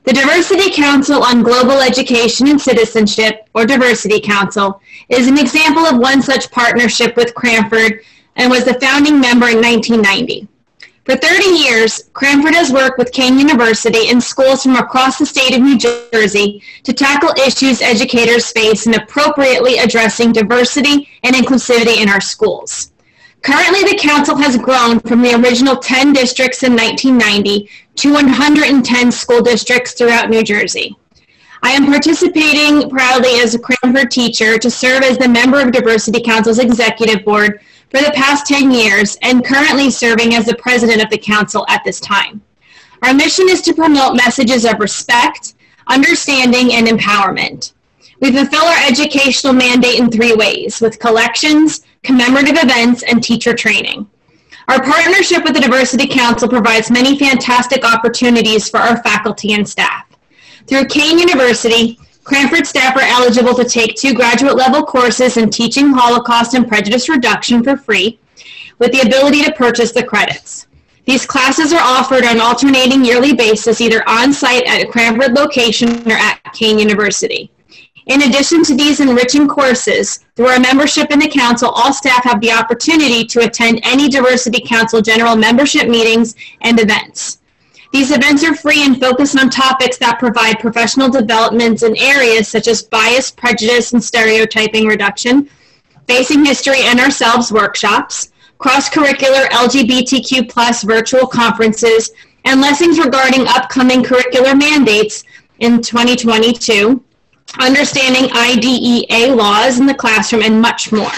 The Diversity Council on Global Education and Citizenship, or Diversity Council, is an example of one such partnership with Cranford and was the founding member in 1990. For 30 years, Cranford has worked with Kean University and schools from across the state of New Jersey to tackle issues educators face in appropriately addressing diversity and inclusivity in our schools. Currently, the council has grown from the original 10 districts in 1990 to 110 school districts throughout New Jersey. I am participating proudly as a Cranford teacher to serve as the member of Diversity Council's executive board for the past 10 years and currently serving as the president of the council at this time. Our mission is to promote messages of respect, understanding, and empowerment. We fulfill our educational mandate in three ways with collections, commemorative events, and teacher training. Our partnership with the Diversity Council provides many fantastic opportunities for our faculty and staff. Through Kean University, Cranford staff are eligible to take two graduate level courses in teaching Holocaust and prejudice reduction for free with the ability to purchase the credits. These classes are offered on alternating yearly basis either on site at a Cranford location or at Kean University. In addition to these enriching courses, through our membership in the Council, all staff have the opportunity to attend any Diversity Council general membership meetings and events. These events are free and focus on topics that provide professional developments in areas such as bias, prejudice, and stereotyping reduction, facing history and ourselves workshops, cross-curricular LGBTQ plus virtual conferences, and lessons regarding upcoming curricular mandates in 2022, understanding IDEA laws in the classroom, and much more.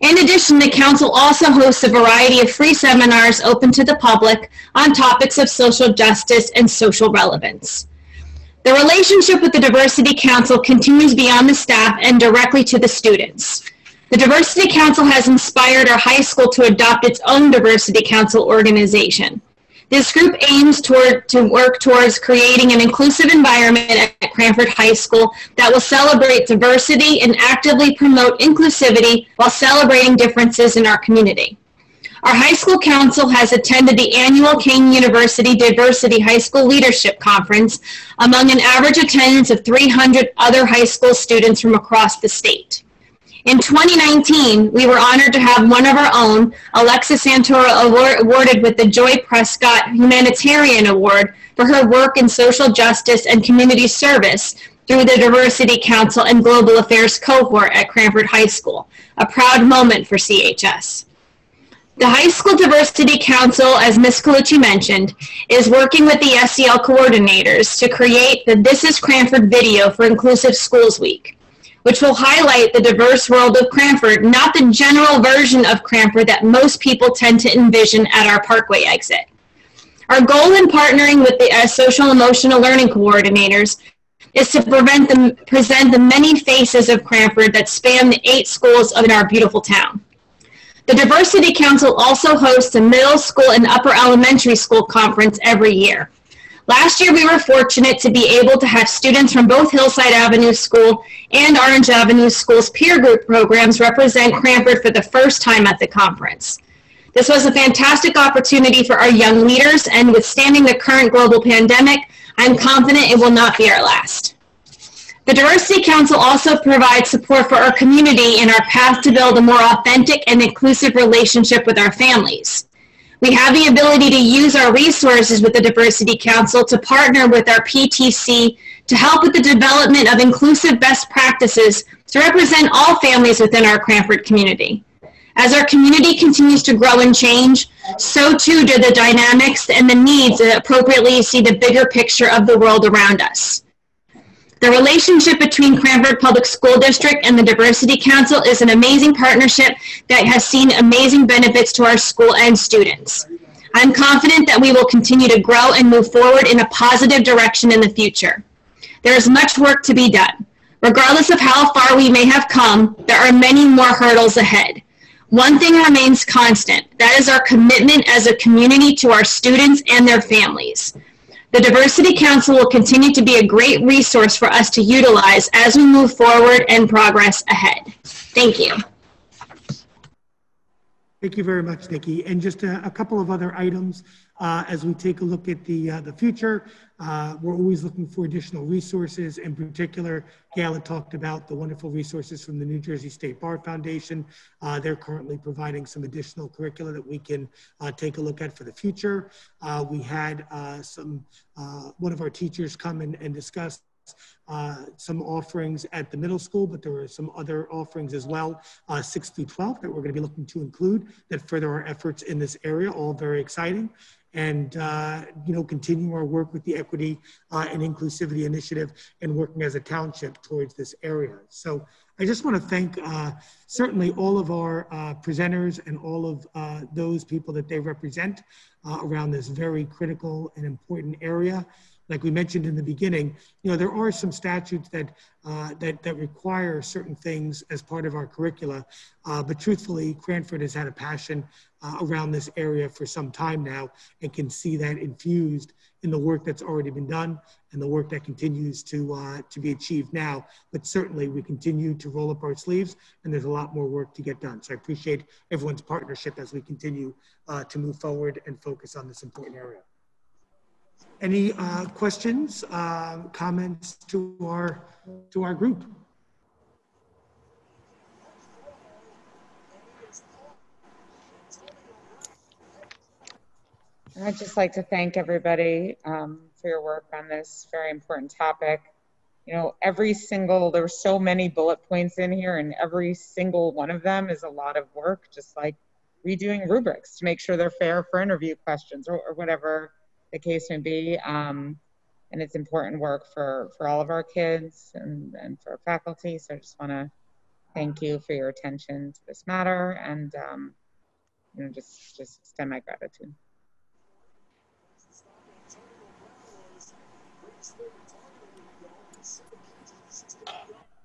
In addition, the Council also hosts a variety of free seminars open to the public on topics of social justice and social relevance. The relationship with the Diversity Council continues beyond the staff and directly to the students. The Diversity Council has inspired our high school to adopt its own Diversity Council organization. This group aims toward, to work towards creating an inclusive environment at Cranford High School that will celebrate diversity and actively promote inclusivity while celebrating differences in our community. Our high school council has attended the annual Kean University Diversity High School Leadership Conference among an average attendance of 300 other high school students from across the state. In 2019, we were honored to have one of our own, Alexis Santoro, award- awarded with the Joy Prescott Humanitarian Award for her work in social justice and community service through the Diversity Council and Global Affairs cohort at Cranford High School, a proud moment for CHS. The High School Diversity Council, as Ms. Colucci mentioned, is working with the SEL coordinators to create the This is Cranford video for Inclusive Schools Week which will highlight the diverse world of Cranford, not the general version of Cranford that most people tend to envision at our Parkway exit. Our goal in partnering with the uh, social emotional learning coordinators is to the, present the many faces of Cranford that span the eight schools in our beautiful town. The Diversity Council also hosts a middle school and upper elementary school conference every year. Last year, we were fortunate to be able to have students from both Hillside Avenue School and Orange Avenue School's peer group programs represent Cranford for the first time at the conference. This was a fantastic opportunity for our young leaders, and withstanding the current global pandemic, I'm confident it will not be our last. The Diversity Council also provides support for our community in our path to build a more authentic and inclusive relationship with our families. We have the ability to use our resources with the Diversity Council to partner with our PTC to help with the development of inclusive best practices to represent all families within our Cranford community. As our community continues to grow and change, so too do the dynamics and the needs that appropriately see the bigger picture of the world around us. The relationship between Cranford Public School District and the Diversity Council is an amazing partnership that has seen amazing benefits to our school and students. I'm confident that we will continue to grow and move forward in a positive direction in the future. There is much work to be done. Regardless of how far we may have come, there are many more hurdles ahead. One thing remains constant. That is our commitment as a community to our students and their families. The Diversity Council will continue to be a great resource for us to utilize as we move forward and progress ahead. Thank you. Thank you very much, Nikki. And just a, a couple of other items uh, as we take a look at the, uh, the future. Uh, we're always looking for additional resources. In particular, Gail had talked about the wonderful resources from the New Jersey State Bar Foundation. Uh, they're currently providing some additional curricula that we can uh, take a look at for the future. Uh, we had uh, some, uh, one of our teachers come and, and discuss uh, some offerings at the middle school, but there are some other offerings as well, uh, 6 through 12, that we're going to be looking to include that further our efforts in this area, all very exciting and uh, you know continue our work with the equity uh, and inclusivity initiative and working as a township towards this area. So i just want to thank uh, certainly all of our uh, presenters and all of uh, those people that they represent uh, around this very critical and important area like we mentioned in the beginning, you know, there are some statutes that, uh, that, that require certain things as part of our curricula. Uh, but truthfully, Cranford has had a passion uh, around this area for some time now and can see that infused in the work that's already been done and the work that continues to, uh, to be achieved now. But certainly we continue to roll up our sleeves and there's a lot more work to get done. So I appreciate everyone's partnership as we continue uh, to move forward and focus on this important area. Any uh, questions, uh, comments to our to our group? I'd just like to thank everybody um, for your work on this very important topic. You know, every single, there were so many bullet points in here, and every single one of them is a lot of work, just like redoing rubrics to make sure they're fair for interview questions or, or whatever the case may be. Um, and it's important work for, for all of our kids and, and for faculty. So I just want to thank you for your attention to this matter and um, you know, just, just extend my gratitude.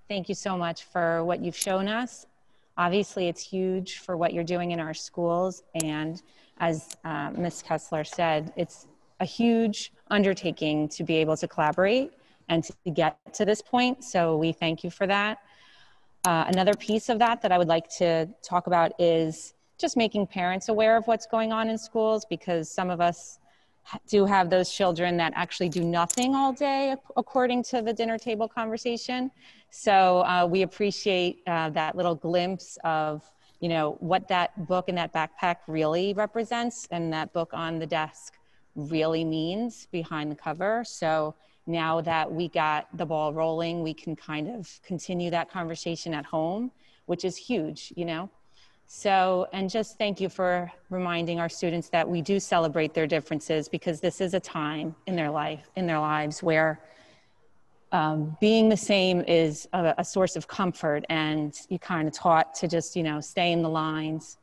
Thank you so much for what you've shown us. Obviously, it's huge for what you're doing in our schools. And as uh, Ms. Kessler said, it's a huge undertaking to be able to collaborate and to get to this point. So we thank you for that. Uh, another piece of that that I would like to talk about is just making parents aware of what's going on in schools because some of us do have those children that actually do nothing all day according to the dinner table conversation. So uh, we appreciate uh, that little glimpse of you know what that book and that backpack really represents and that book on the desk really means behind the cover. So now that we got the ball rolling, we can kind of continue that conversation at home, which is huge, you know? So, and just thank you for reminding our students that we do celebrate their differences because this is a time in their life, in their lives where um, being the same is a, a source of comfort and you kind of taught to just, you know, stay in the lines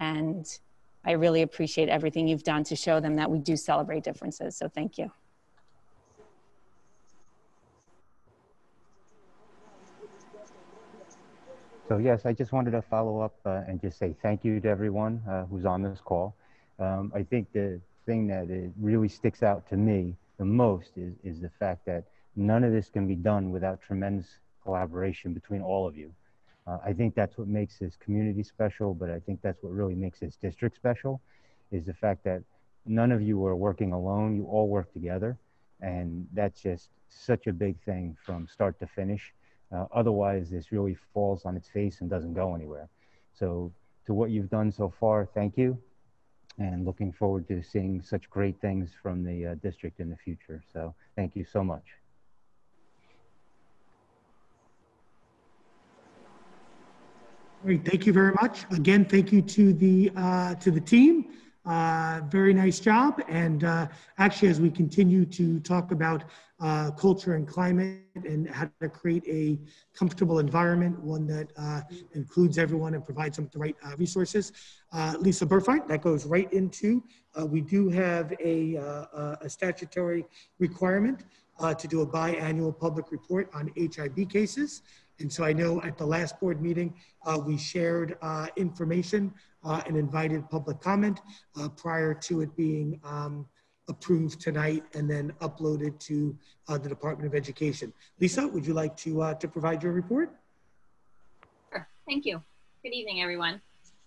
and I really appreciate everything you've done to show them that we do celebrate differences. So thank you. So yes, I just wanted to follow up uh, and just say thank you to everyone uh, who's on this call. Um, I think the thing that really sticks out to me the most is, is the fact that none of this can be done without tremendous collaboration between all of you. Uh, I think that's what makes this community special, but I think that's what really makes this district special is the fact that none of you are working alone. You all work together. And that's just such a big thing from start to finish. Uh, otherwise, this really falls on its face and doesn't go anywhere. So to what you've done so far, thank you. and looking forward to seeing such great things from the uh, district in the future. So thank you so much. Great, thank you very much. Again, thank you to the uh, to the team. Uh, very nice job. And uh, actually, as we continue to talk about uh, culture and climate and how to create a comfortable environment, one that uh, includes everyone and provides them with the right uh, resources, Lisa Burfine, that goes right into. we do have a, a statutory requirement to do a biannual public report on HIB cases. And so I know at the last board meeting, uh, we shared uh, information uh, and invited public comment uh, prior to it being um, approved tonight and then uploaded to uh, the Department of Education. Lisa, would you like to, uh, to provide your report? Sure. Thank you. Good evening, everyone.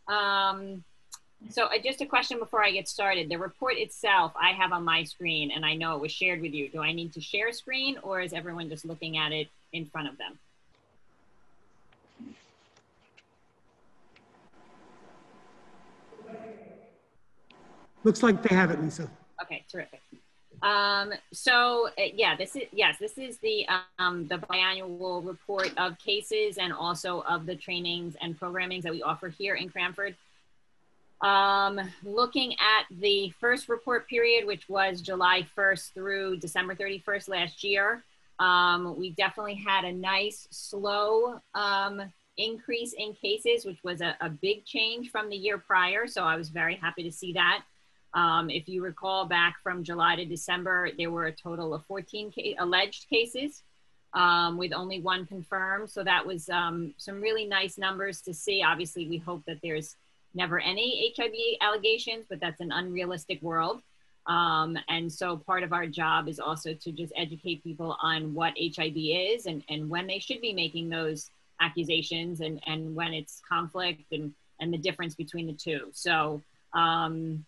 Um, so just a question before I get started. The report itself I have on my screen and I know it was shared with you. Do I need to share screen or is everyone just looking at it in front of them? Looks like they have it, Lisa. Okay, terrific. Um, so uh, yeah, this is yes, this is the um, the biannual report of cases and also of the trainings and programmings that we offer here in Cranford. Um, looking at the first report period, which was July 1st through December 31st last year, um, we definitely had a nice slow um, increase in cases, which was a, a big change from the year prior. So I was very happy to see that. Um, if you recall back from July to December, there were a total of 14 ca alleged cases um, with only one confirmed. So that was um, some really nice numbers to see. Obviously, we hope that there's never any HIB allegations, but that's an unrealistic world. Um, and so part of our job is also to just educate people on what HIB is and, and when they should be making those accusations and, and when it's conflict and, and the difference between the two. So um,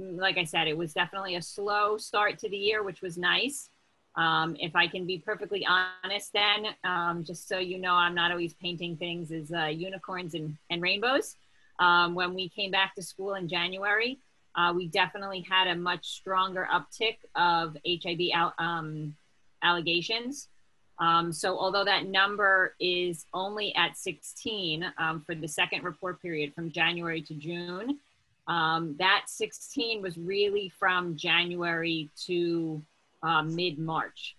like I said, it was definitely a slow start to the year, which was nice. Um, if I can be perfectly honest, then um, just so you know, I'm not always painting things as uh, unicorns and, and rainbows. Um, when we came back to school in January, uh, we definitely had a much stronger uptick of HIB al um, allegations. Um, so although that number is only at 16 um, for the second report period from January to June, um, that 16 was really from January to uh, mid March,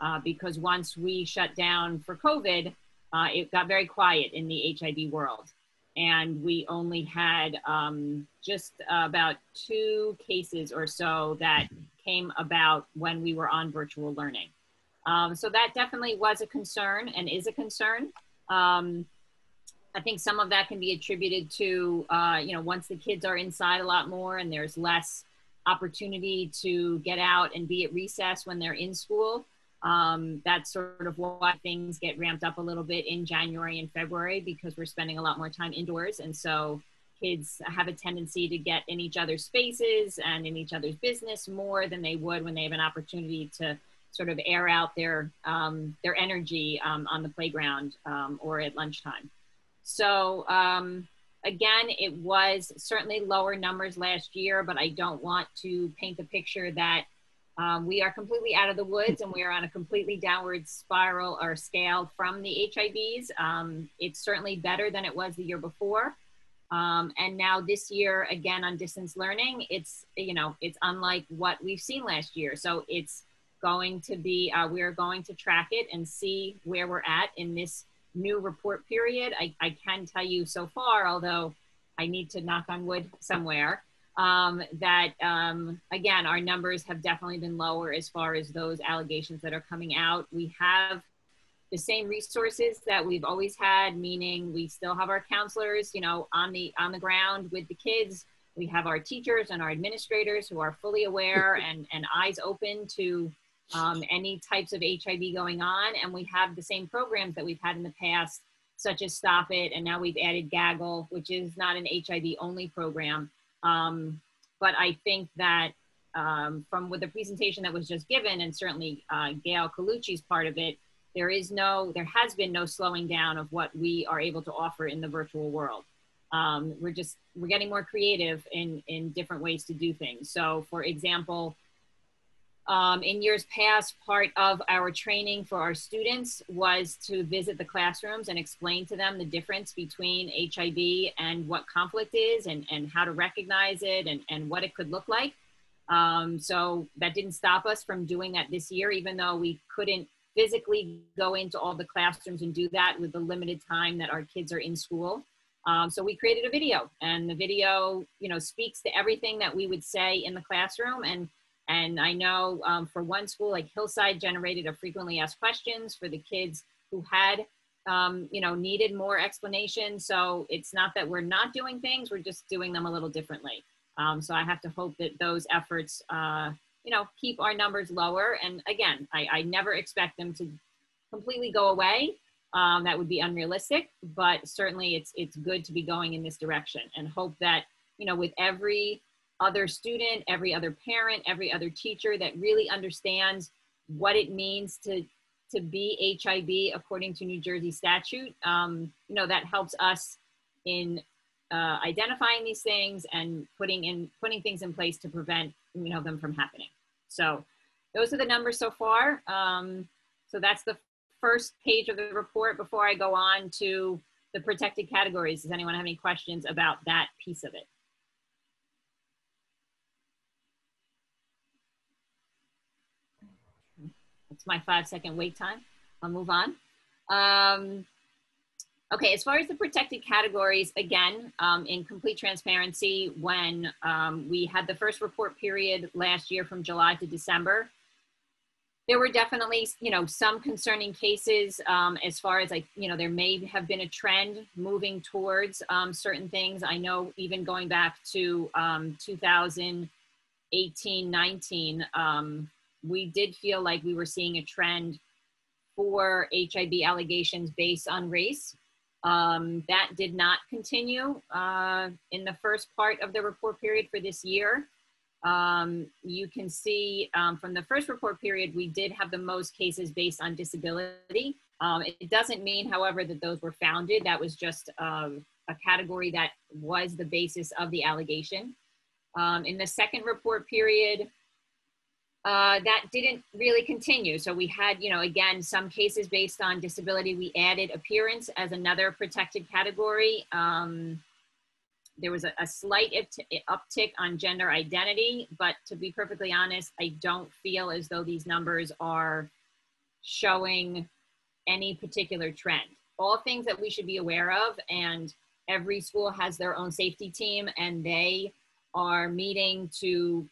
uh, because once we shut down for COVID, uh, it got very quiet in the HIB world. And we only had um, just about two cases or so that came about when we were on virtual learning. Um, so that definitely was a concern and is a concern. Um, I think some of that can be attributed to, uh, you know, once the kids are inside a lot more and there's less opportunity to get out and be at recess when they're in school. Um, that's sort of why things get ramped up a little bit in January and February because we're spending a lot more time indoors. And so kids have a tendency to get in each other's spaces and in each other's business more than they would when they have an opportunity to sort of air out their, um, their energy um, on the playground um, or at lunchtime. So um, again, it was certainly lower numbers last year, but I don't want to paint the picture that um, we are completely out of the woods and we are on a completely downward spiral or scale from the HIBs. Um, it's certainly better than it was the year before. Um, and now this year, again, on distance learning, it's, you know, it's unlike what we've seen last year. So it's going to be, uh, we're going to track it and see where we're at in this new report period. I, I can tell you so far, although I need to knock on wood somewhere, um, that um, again, our numbers have definitely been lower as far as those allegations that are coming out. We have the same resources that we've always had, meaning we still have our counselors, you know, on the on the ground with the kids. We have our teachers and our administrators who are fully aware <laughs> and, and eyes open to um, any types of HIB going on. And we have the same programs that we've had in the past, such as Stop It. And now we've added Gaggle, which is not an HIB only program. Um, but I think that um, from with the presentation that was just given, and certainly uh, Gail Colucci's part of it, there is no, there has been no slowing down of what we are able to offer in the virtual world. um, we're just we're getting more creative in in different ways to do things. So, for example, um, in years past, part of our training for our students was to visit the classrooms and explain to them the difference between HIB and what conflict is and, and how to recognize it and, and what it could look like. Um, so that didn't stop us from doing that this year, even though we couldn't physically go into all the classrooms and do that with the limited time that our kids are in school. Um, so we created a video and the video, you know, speaks to everything that we would say in the classroom. And, and I know um, for one school, like Hillside generated a frequently asked questions for the kids who had, um, you know, needed more explanation. So it's not that we're not doing things, we're just doing them a little differently. Um, so I have to hope that those efforts, uh, you know, keep our numbers lower. And again, I, I never expect them to completely go away. Um, that would be unrealistic, but certainly it's it's good to be going in this direction and hope that you know with every other student, every other parent, every other teacher that really understands what it means to to be HIB according to New Jersey statute. Um, you know that helps us in uh, identifying these things and putting in putting things in place to prevent you know them from happening. So those are the numbers so far. Um, so that's the first page of the report before I go on to the protected categories. Does anyone have any questions about that piece of it? It's my five second wait time. I'll move on. Um, okay, as far as the protected categories, again, um, in complete transparency, when um, we had the first report period last year from July to December, there were definitely, you know, some concerning cases um, as far as like, you know, there may have been a trend moving towards um, certain things. I know even going back to um, 2018, 19, um, we did feel like we were seeing a trend for HIB allegations based on race. Um, that did not continue uh, in the first part of the report period for this year. Um, you can see um, from the first report period, we did have the most cases based on disability. Um, it doesn't mean, however, that those were founded. That was just um, a category that was the basis of the allegation. Um, in the second report period, uh, that didn't really continue. So we had, you know, again, some cases based on disability. We added appearance as another protected category. Um, there was a, a slight uptick on gender identity, but to be perfectly honest, I don't feel as though these numbers are showing any particular trend. All things that we should be aware of, and every school has their own safety team, and they are meeting to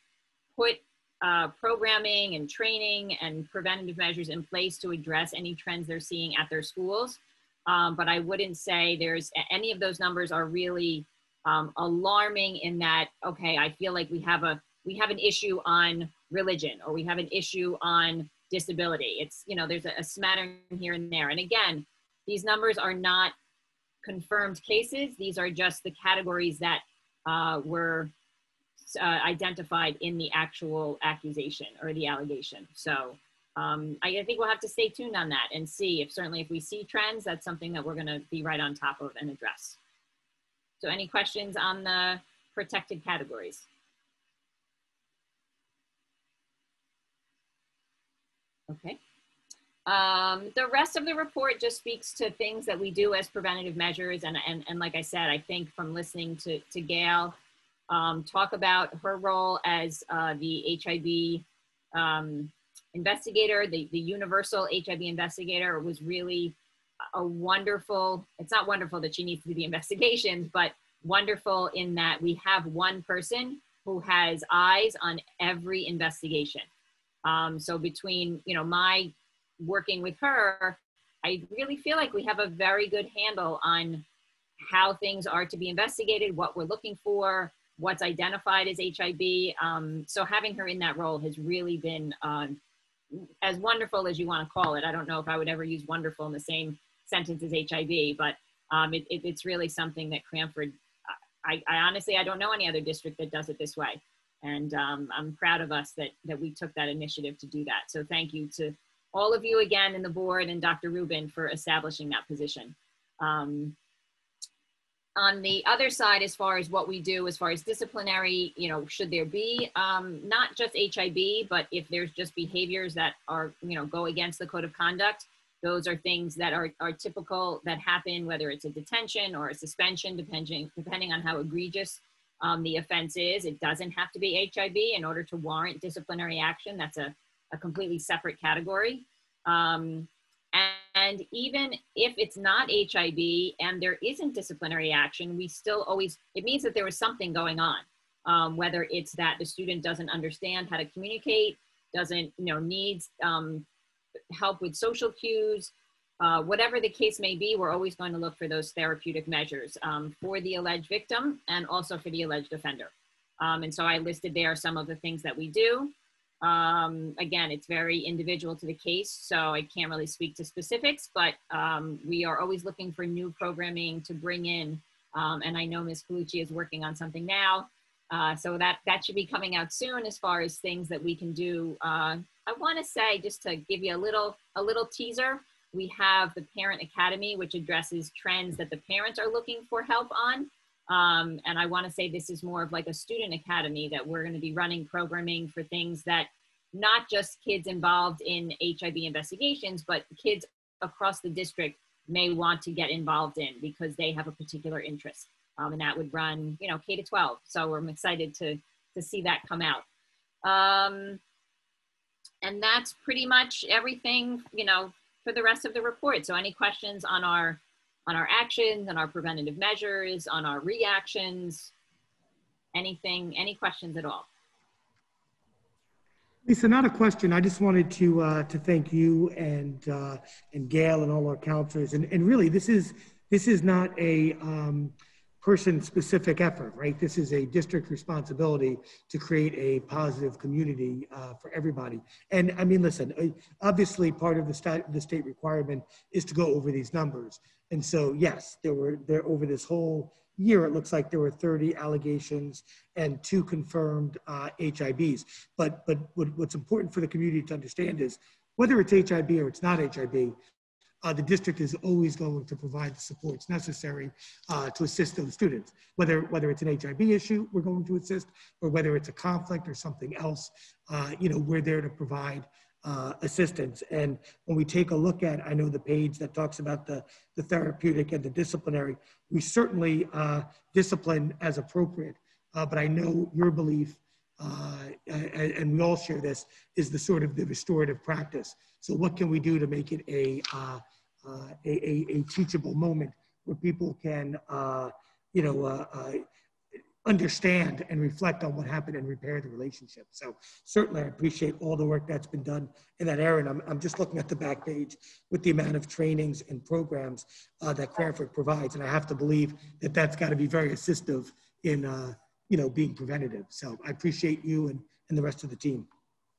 put uh, programming and training and preventative measures in place to address any trends they're seeing at their schools. Um, but I wouldn't say there's any of those numbers are really um, alarming in that okay i feel like we have a we have an issue on religion or we have an issue on disability. It's you know there's a, a smattering here and there. And again these numbers are not confirmed cases. These are just the categories that uh, were uh, identified in the actual accusation or the allegation so um, I, I think we'll have to stay tuned on that and see if certainly if we see trends that's something that we're going to be right on top of and address so any questions on the protected categories? Okay. Um, the rest of the report just speaks to things that we do as preventative measures. And, and, and like I said, I think from listening to, to Gail um, talk about her role as uh, the HIB um, investigator, the, the universal HIB investigator was really a wonderful, it's not wonderful that she needs to do the investigations, but wonderful in that we have one person who has eyes on every investigation. Um, so between, you know, my working with her, I really feel like we have a very good handle on how things are to be investigated, what we're looking for, what's identified as HIB. Um, so having her in that role has really been um, as wonderful as you want to call it. I don't know if I would ever use wonderful in the same sentence as HIB, but um, it, it, it's really something that Cranford, I, I, honestly, I don't know any other district that does it this way. And um, I'm proud of us that, that we took that initiative to do that. So thank you to all of you again in the board and Dr. Rubin for establishing that position. Um, on the other side, as far as what we do, as far as disciplinary, you know, should there be um, not just HIB, but if there's just behaviors that are, you know, go against the code of conduct, those are things that are, are typical that happen, whether it's a detention or a suspension, depending, depending on how egregious um, the offense is. It doesn't have to be HIB in order to warrant disciplinary action. That's a, a completely separate category. Um, and even if it's not HIB and there isn't disciplinary action, we still always, it means that there was something going on. Um, whether it's that the student doesn't understand how to communicate, doesn't, you know, needs um, help with social cues, uh, whatever the case may be, we're always going to look for those therapeutic measures um, for the alleged victim and also for the alleged offender. Um, and so I listed there some of the things that we do. Um, again, it's very individual to the case, so I can't really speak to specifics, but um, we are always looking for new programming to bring in. Um, and I know Ms. Colucci is working on something now. Uh, so that, that should be coming out soon as far as things that we can do. Uh, I want to say, just to give you a little, a little teaser, we have the Parent Academy, which addresses trends that the parents are looking for help on. Um, and I want to say this is more of like a student academy that we're going to be running programming for things that not just kids involved in HIB investigations, but kids across the district may want to get involved in because they have a particular interest. Um, and that would run, you know, K to 12. So I'm excited to, to see that come out. Um, and that's pretty much everything, you know, for the rest of the report. So any questions on our on our actions, on our preventative measures, on our reactions, anything, any questions at all? Lisa, not a question. I just wanted to uh, to thank you and uh, and Gail and all our counselors. And, and really, this is this is not a um, person specific effort, right? This is a district responsibility to create a positive community uh, for everybody. And I mean, listen, uh, obviously part of the state, the state requirement is to go over these numbers. And so, yes, there were there over this whole year, it looks like there were 30 allegations and two confirmed uh, HIBs. But but what, what's important for the community to understand is whether it's HIB or it's not HIB, uh, the district is always going to provide the supports necessary uh, to assist those students. Whether, whether it's an HIB issue, we're going to assist, or whether it's a conflict or something else, uh, you know, we're there to provide uh, assistance. And when we take a look at, I know the page that talks about the, the therapeutic and the disciplinary, we certainly uh, discipline as appropriate. Uh, but I know your belief and we all share this, is the sort of the restorative practice. So what can we do to make it a, uh, uh, a, a, a, teachable moment where people can, uh, you know, uh, uh, understand and reflect on what happened and repair the relationship. So certainly I appreciate all the work that's been done in that area. And I'm, I'm just looking at the back page with the amount of trainings and programs uh, that Cranford provides. And I have to believe that that's got to be very assistive in, you know, being preventative. So I appreciate you and, and the rest of the team.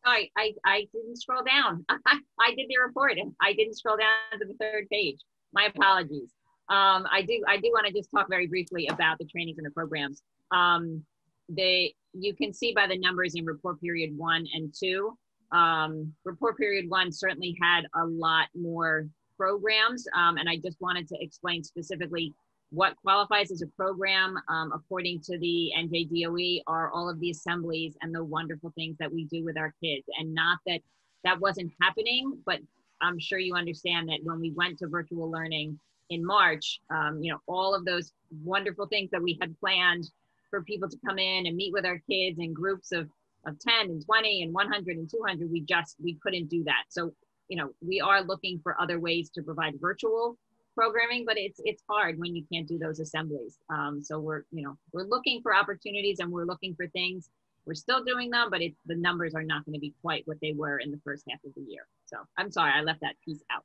I, I, I didn't scroll down. <laughs> I did the report and I didn't scroll down to the third page. My apologies. Um, I do I do want to just talk very briefly about the trainings and the programs. Um, they you can see by the numbers in report period one and two. Um, report period one certainly had a lot more programs, um, and I just wanted to explain specifically what qualifies as a program um, according to the NJDOE are all of the assemblies and the wonderful things that we do with our kids. And not that that wasn't happening, but I'm sure you understand that when we went to virtual learning in March, um, you know, all of those wonderful things that we had planned for people to come in and meet with our kids in groups of, of 10 and 20 and 100 and 200, we just, we couldn't do that. So, you know, we are looking for other ways to provide virtual programming, but it's it's hard when you can't do those assemblies. Um, so we're you know we're looking for opportunities and we're looking for things. We're still doing them, but it, the numbers are not going to be quite what they were in the first half of the year. So I'm sorry I left that piece out.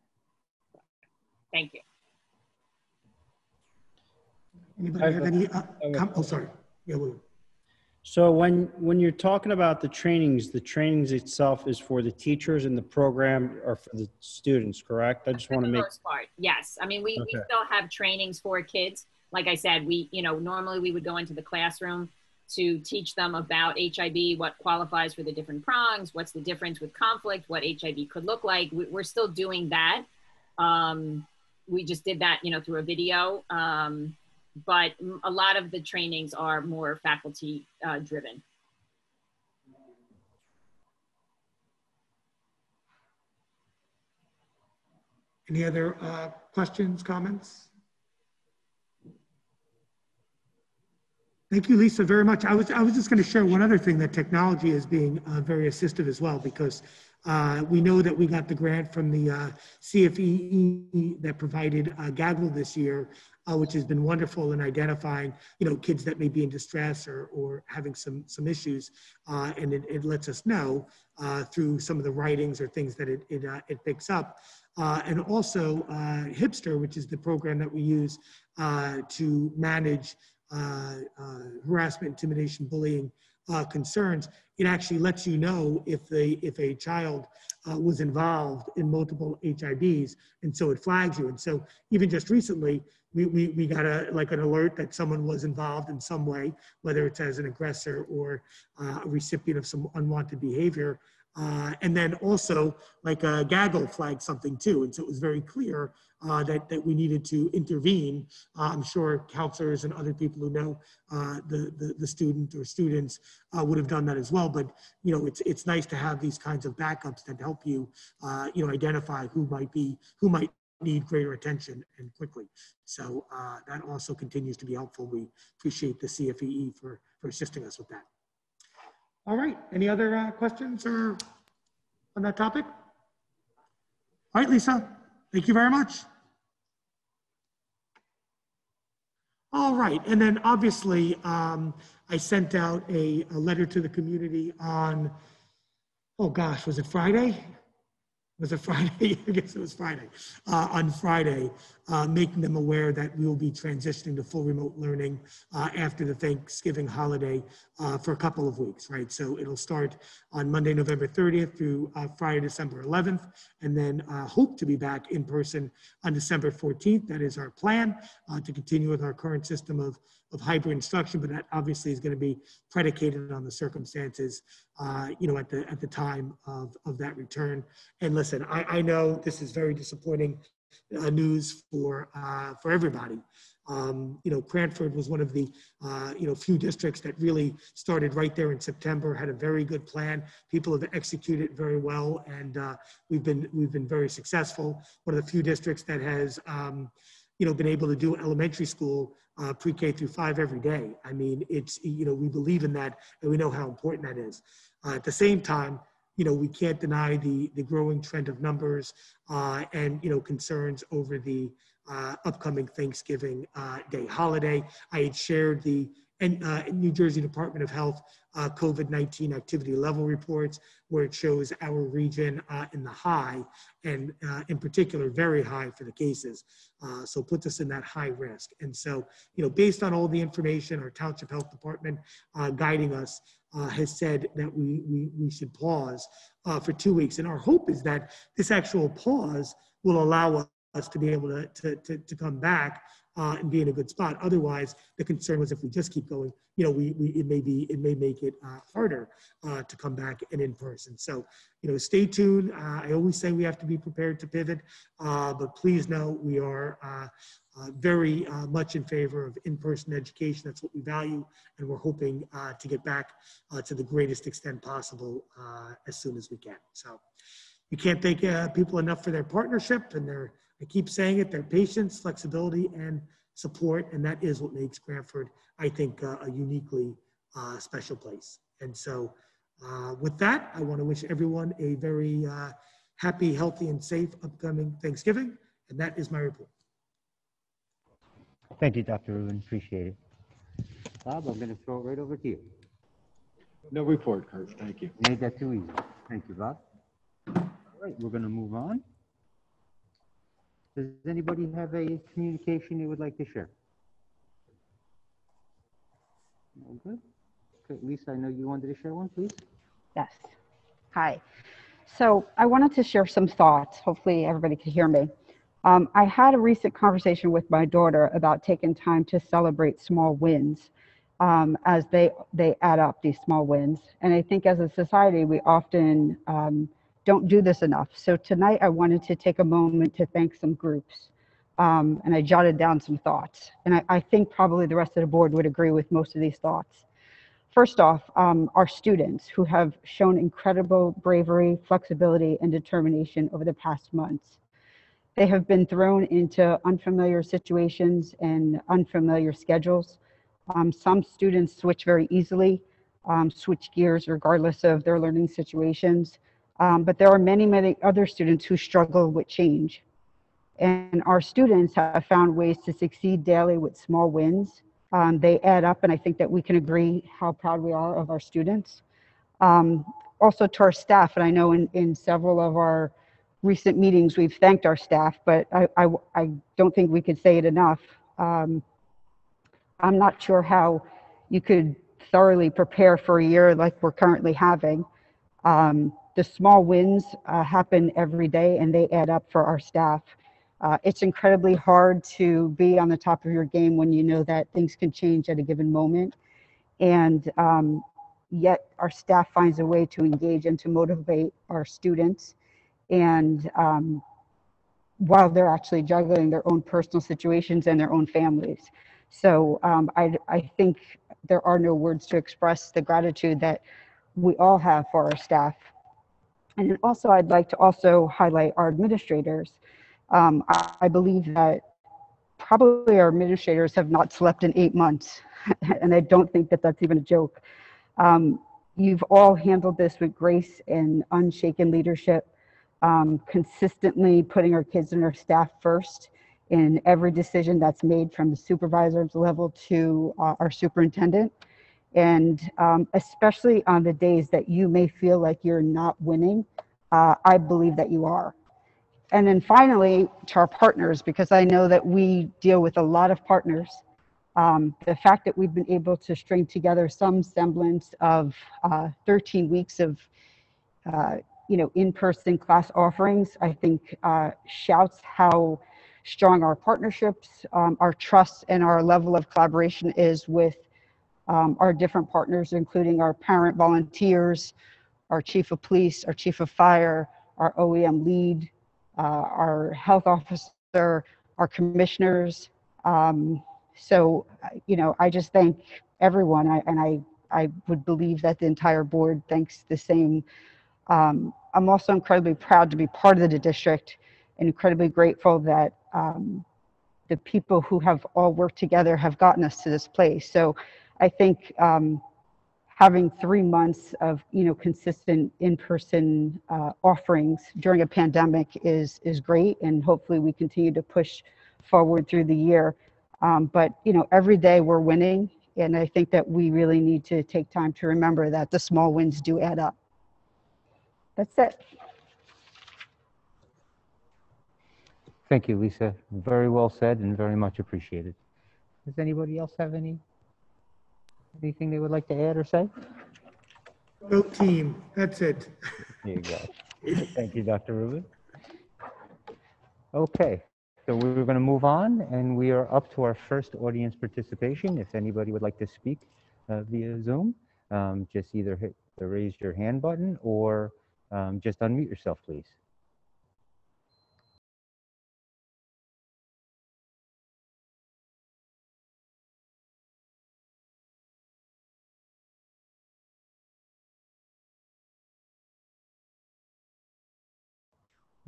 Thank you. Anybody have any? Uh, oh, sorry. Yeah, William. So when, when you're talking about the trainings, the trainings itself is for the teachers and the program are for the students, correct? I just want to make. Most part, yes. I mean, we, okay. we still have trainings for kids. Like I said, we, you know, normally we would go into the classroom to teach them about HIB, what qualifies for the different prongs, what's the difference with conflict, what HIB could look like. We, are still doing that. Um, we just did that, you know, through a video. Um, but a lot of the trainings are more faculty uh, driven. Any other uh, questions, comments? Thank you, Lisa, very much. I was, I was just going to share one other thing that technology is being uh, very assistive as well, because uh, we know that we got the grant from the uh, CFEE that provided uh, Gaggle this year, uh, which has been wonderful in identifying, you know, kids that may be in distress or, or having some, some issues. Uh, and it, it lets us know uh, through some of the writings or things that it, it, uh, it picks up. Uh, and also uh, HIBster, which is the program that we use to manage harassment, intimidation, bullying concerns. It actually lets you know if they if a child uh, was involved in multiple HIBs, and so it flags you. And so even just recently, we, we, we got a like an alert that someone was involved in some way, whether it's as an aggressor or uh, a recipient of some unwanted behavior. Uh, and then also, like a Gaggle flagged something too. And so it was very clear uh, that, that we needed to intervene. Uh, I'm sure counselors and other people who know uh, the, the, the, student or students uh, would have done that as well. But, you know, it's, it's nice to have these kinds of backups that help you, you know, identify who might be, who might need greater attention and quickly. So that also continues to be helpful. We appreciate the CFEE for, for assisting us with that. All right, any other uh, questions or on that topic? All right, Lisa, thank you very much. All right, and then obviously um, I sent out a, a letter to the community on, oh gosh, was it Friday? Was it Friday? <laughs> I guess it was Friday. Uh, on Friday, uh, making them aware that we will be transitioning to full remote learning uh, after the Thanksgiving holiday uh, for a couple of weeks, right? So it'll start on Monday, November 30th through uh, Friday, December 11th, and then uh, hope to be back in person on December 14th. That is our plan to continue with our current system of of hybrid instruction, but that obviously is going to be predicated on the circumstances, you know, at the at the time of, of that return. And listen, I, I know this is very disappointing uh, news for uh, for everybody. Um, you know, Cranford was one of the uh, you know few districts that really started right there in September. Had a very good plan. People have executed very well, and uh, we've been we've been very successful. One of the few districts that has um, you know been able to do elementary school uh, pre-K through five every day. I mean, it's, you know, we believe in that and we know how important that is. Uh, at the same time, you know, we can't deny the, the growing trend of numbers uh, and, you know, concerns over the uh, upcoming Thanksgiving uh, Day holiday. I had shared the uh, New Jersey Department of Health uh, COVID-19 activity level reports where it shows our region uh, in the high and in particular very high for the cases. So puts us in that high risk. And so, you know, based on all the information, our Township Health Department guiding us Uh, has said that we, we, we should pause uh, for two weeks. And our hope is that this actual pause will allow us to be able to, to, to, to come back uh, and be in a good spot. Otherwise, the concern was if we just keep going, you know, we, we it may be it may make it uh, harder uh, to come back and in person. So, you know, stay tuned. Uh, I always say we have to be prepared to pivot, uh, but please know we are. Uh, very much in favor of in-person education. That's what we value, and we're hoping to get back to the greatest extent possible as soon as we can. So, we can't thank people enough for their partnership and their I keep saying it, their patience, flexibility, and support, and that is what makes Cranford, I think, uh, a uniquely uh, special place. And so uh, with that, I want to wish everyone a very uh, happy, healthy, and safe upcoming Thanksgiving, and that is my report. Thank you, Dr. Rubin, appreciate it. Bob, I'm going to throw it right over to you. No report, Kurt, thank you. Made that too easy. Thank you, Bob. All right, we're going to move on. Does anybody have a communication they would like to share? No good. Okay, Lisa, I know you wanted to share one, please. Yes. Hi. So I wanted to share some thoughts. Hopefully everybody can hear me. Um, I had a recent conversation with my daughter about taking time to celebrate small wins um, as they they add up these small wins. And I think as a society, we often um, don't do this enough. So tonight I wanted to take a moment to thank some groups. um, and I jotted down some thoughts. And I, I think probably the rest of the board would agree with most of these thoughts. First off, um, our students who have shown incredible bravery, flexibility, and determination over the past months. They have been thrown into unfamiliar situations and unfamiliar schedules. Um, some students switch very easily, um, switch gears regardless of their learning situations. Um, but there are many, many other students who struggle with change. And our students have found ways to succeed daily with small wins. Um, they add up, and I think that we can agree how proud we are of our students. Um, also to our staff, and I know in, in several of our recent meetings, we've thanked our staff, but I, I, I don't think we could say it enough. Um, I'm not sure how you could thoroughly prepare for a year like we're currently having. Um, the small wins uh, happen every day and they add up for our staff. Uh, it's incredibly hard to be on the top of your game when you know that things can change at a given moment. And um, yet our staff finds a way to engage and to motivate our students. And um, while they're actually juggling their own personal situations and their own families. So um, I, I think there are no words to express the gratitude that we all have for our staff. And also I'd like to also highlight our administrators. Um, I, I believe that probably our administrators have not slept in eight months, <laughs> and I don't think that that's even a joke. Um, you've all handled this with grace and unshaken leadership, um, consistently putting our kids and our staff first in every decision that's made from the supervisor's level to uh, our superintendent. And um, especially on the days that you may feel like you're not winning, uh, I believe that you are. And then finally, to our partners, because I know that we deal with a lot of partners, um, the fact that we've been able to string together some semblance of uh, 13 weeks of uh, you know, in-person class offerings, I think uh, shouts how strong our partnerships, um, our trust, and our level of collaboration is with um, our different partners, including our parent volunteers, our chief of police, our chief of fire, our OEM lead, uh, our health officer, our commissioners. Um, so, you know, I just thank everyone, I, and I, I would believe that the entire board thanks the same. Um, I'm also incredibly proud to be part of the district and incredibly grateful that um, the people who have all worked together have gotten us to this place. So I think um, having three months of you know consistent in-person uh, offerings during a pandemic is is great, and hopefully we continue to push forward through the year. Um, but you know every day we're winning, and I think that we really need to take time to remember that the small wins do add up. That's it. Thank you, Lisa. Very well said and very much appreciated. Does anybody else have any anything they would like to add or say? Go team. That's it. There you go. <laughs> Thank you, Dr. Rubin. Okay, so we're going to move on and we are up to our first audience participation. If anybody would like to speak uh, via Zoom, um, just either hit the raise your hand button or um, just unmute yourself, please.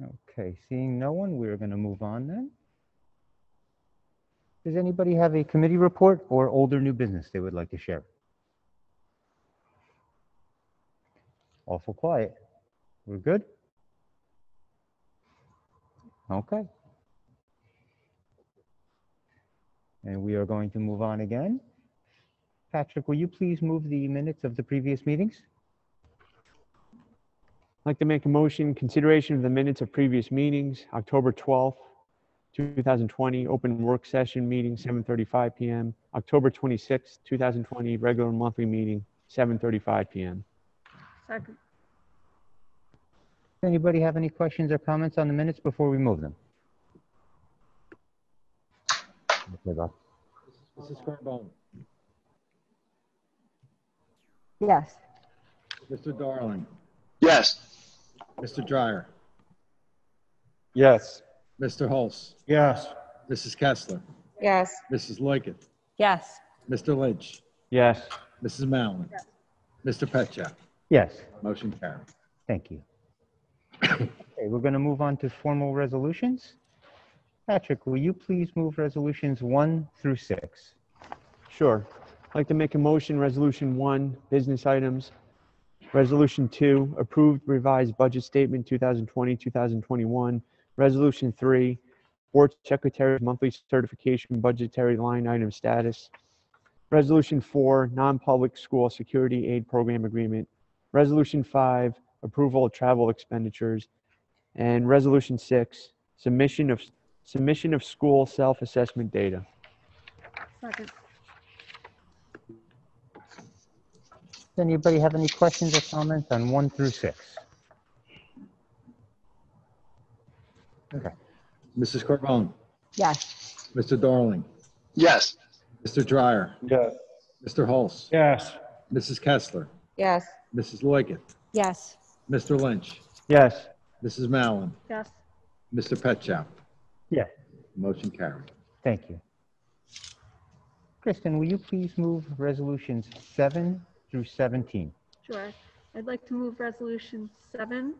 Okay, seeing no one, we're going to move on then. Does anybody have a committee report or older new business they would like to share? Awful quiet. We're good? Okay. And we are going to move on again. Patrick, will you please move the minutes of the previous meetings? I'd like to make a motion, consideration of the minutes of previous meetings, October 12th, 2020, open work session meeting, 7:35 PM, October 26th, 2020, regular monthly meeting, 7:35 PM. Second. Anybody have any questions or comments on the minutes before we move them? Okay, Bob. Mrs. Carbone, Yes. Mr. Darling, Yes. Mr. Dryer, Yes. Mr. Hulse, Yes. Mrs. Kessler, Yes. Mrs. Loikett, Yes. Mr. Lynch, Yes. Mrs. Mallon, Mr. Petchak. Yes, Motion carried. thank you. Okay, we're going to move on to formal resolutions. Patrick, will you please move resolutions one through six? Sure. I'd like to make a motion, Resolution 1, business items. Resolution 2, approved revised budget statement 2020, 2021. Resolution 3, board secretary's monthly certification budgetary line item status. Resolution 4, non-public school security aid program agreement. Resolution 5, approval of travel expenditures. And Resolution 6, submission of, submission of school self-assessment data. Second. Anybody have any questions or comments on one through six? Okay, Mrs. Carbone, Yes. Mr. Darling, Yes. Mr. Dryer, Yes. Mr. Hulse, Yes. Mrs. Kessler, Yes. Mrs. Loikett, Yes. Mr. Lynch, Yes. Mrs. Mallon, Yes. Mr. Petchak. Yes. Motion carried. thank you. Kristen, will you please move resolutions seven through 17? Sure. I'd like to move resolution seven,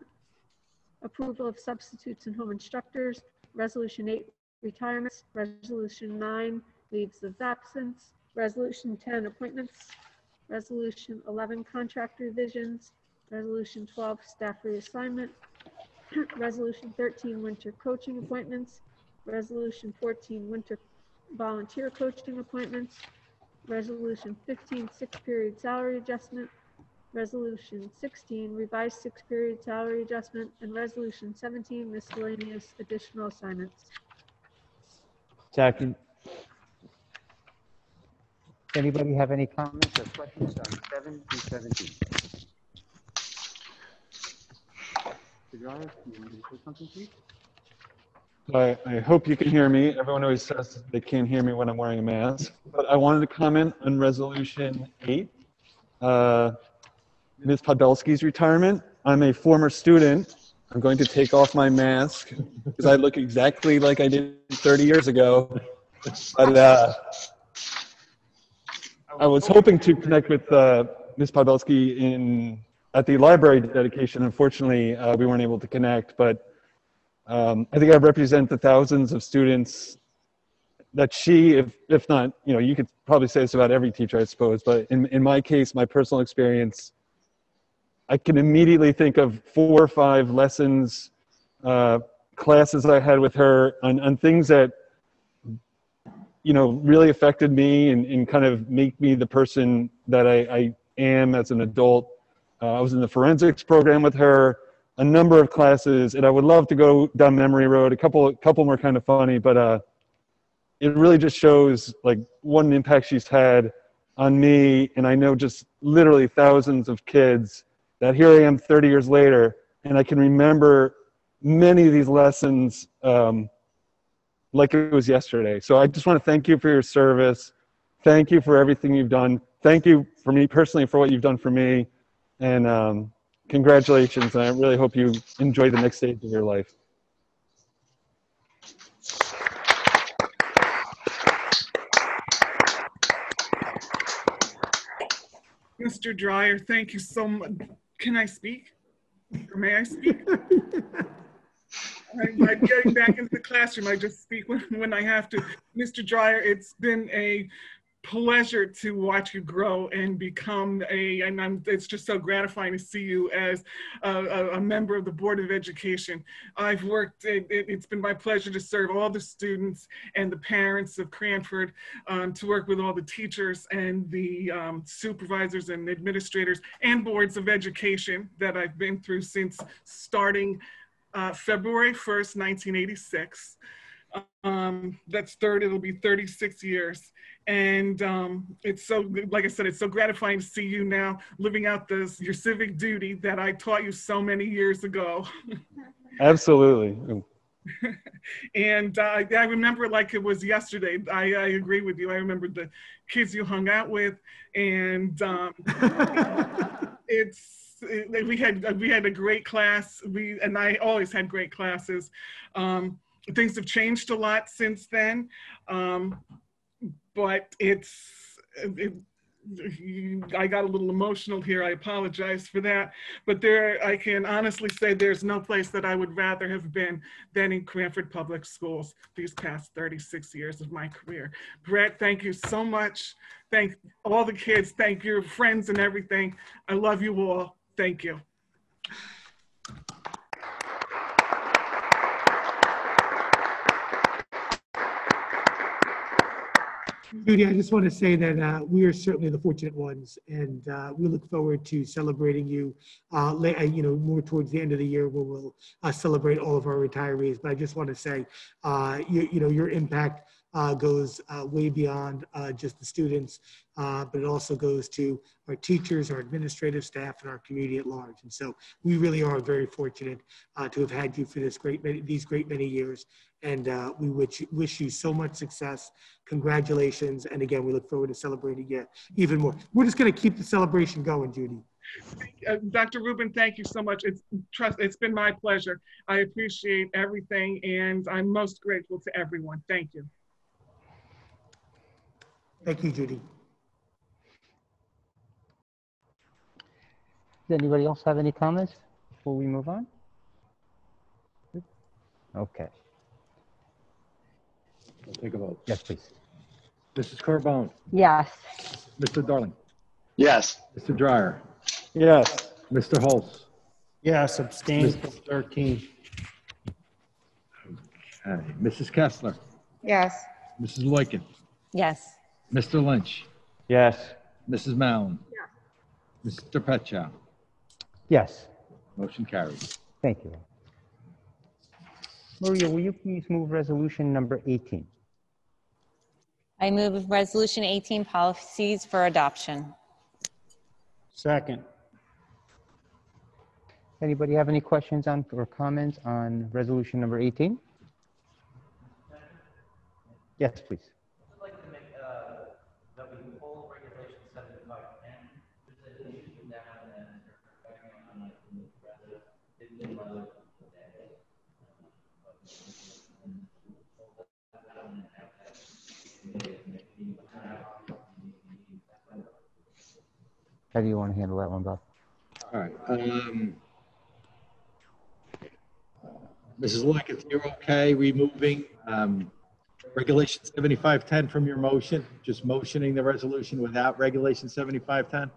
approval of substitutes and home instructors. Resolution eight, retirements. Resolution nine, leaves of absence. Resolution 10, appointments. Resolution 11, contract revisions. Resolution 12, staff reassignment. <clears throat> Resolution 13, winter coaching appointments. Resolution 14, winter volunteer coaching appointments. Resolution 15, six-period salary adjustment. Resolution 16, revised six-period salary adjustment. And Resolution 17, miscellaneous additional assignments. Second. Does anybody have any comments or questions on seven through 17? Mr. Dryer, do you want to say something, please? I, I hope you can hear me. Everyone always says they can't hear me when I'm wearing a mask. But I wanted to comment on Resolution 8, uh, Ms. Podolsky's retirement. I'm a former student. I'm going to take off my mask because I look exactly like I did 30 years ago. But uh, I was hoping to connect with uh, Ms. Podolsky in at the library dedication. Unfortunately, uh, we weren't able to connect, but um, I think I represent the thousands of students that she, if, if not, you know, you could probably say this about every teacher, I suppose, but in, in my case, my personal experience, I can immediately think of four or five lessons, uh, classes I had with her on, on things that, you know, really affected me and, and kind of make me the person that I, I am as an adult. Uh, I was in the forensics program with her a number of classes, and I would love to go down memory road. A couple, a couple more kind of funny, but uh, it really just shows like what an impact she's had on me, and I know just literally thousands of kids. That here I am 30 years later, and I can remember many of these lessons um, like it was yesterday. So I just want to thank you for your service. Thank you for everything you've done. Thank you for me personally for what you've done for me, and. Um, congratulations, and I really hope you enjoy the next stage of your life. Mr. Dryer, thank you so much. Can I speak? Or may I speak? <laughs> I'm, I'm getting back into the classroom. I just speak when, when I have to. Mr. Dryer, it's been a pleasure to watch you grow and become a, and I'm, it's just so gratifying to see you as a, a, member of the Board of Education. I've worked, it, has been my pleasure to serve all the students and the parents of Cranford, um, to work with all the teachers and the um, supervisors and administrators and boards of education that I've been through since starting uh, February 1st, 1986. Um, that's third, it'll be 36 years. And um, it's so, like I said, it's so gratifying to see you now living out this, your civic duty that I taught you so many years ago. <laughs> Absolutely. and uh, I remember like it was yesterday. I, I, agree with you. I remember the kids you hung out with, and um, <laughs> it's it, we had we had a great class. We and I always had great classes. Um, things have changed a lot since then, um, but it's it, I got a little emotional here. I apologize for that. But there, I can honestly say there's no place that I would rather have been than in Cranford Public Schools these past 36 years of my career. Brett, thank you so much. Thank all the kids. Thank your friends and everything. I love you all. Thank you. Judy, I just want to say that uh, we are certainly the fortunate ones, and uh, we look forward to celebrating you. Uh, uh, you know, more towards the end of the year, where we'll uh, celebrate all of our retirees. But I just want to say, uh, you, you know, your impact uh, goes uh, way beyond uh, just the students, uh, but it also goes to our teachers, our administrative staff, and our community at large. And so we really are very fortunate uh, to have had you for this great many, these great many years. And uh, we wish, wish you so much success. Congratulations. And again, we look forward to celebrating you even more. We're just going to keep the celebration going, Judy. Dr. Rubin, thank you so much. It's trust. It's been my pleasure. I appreciate everything, and I'm most grateful to everyone. Thank you. Thank you, Judy. Does anybody else have any comments before we move on? Okay. We'll Take a vote. Yes, please. Mrs. Carbone, Yes. Mr. Darling, Yes. Mr. Dryer, Yes. Mr. Holtz. Yes, abstain from 13. Okay, Mrs. Kessler, Yes. Mrs. Loiken, Yes. Mr. Lynch, Yes. Mrs. Mallon, Mr. Petchow. Yes, Motion carries. thank you. Maria, will you please move resolution number 18? I move Resolution 18 policies for adoption. Second. Anybody have any questions on or comments on resolution number 18? Yes, please. I'd like to make, uh, that we can pull regulation seventy-five ten, there's an issue with that and then on the, rather, it didn't allow it today. How do you want to handle that one, Bob? All right. um, Mrs. Loiken, you're okay removing um, Regulation 7510 from your motion? Just motioning the resolution without Regulation 7510?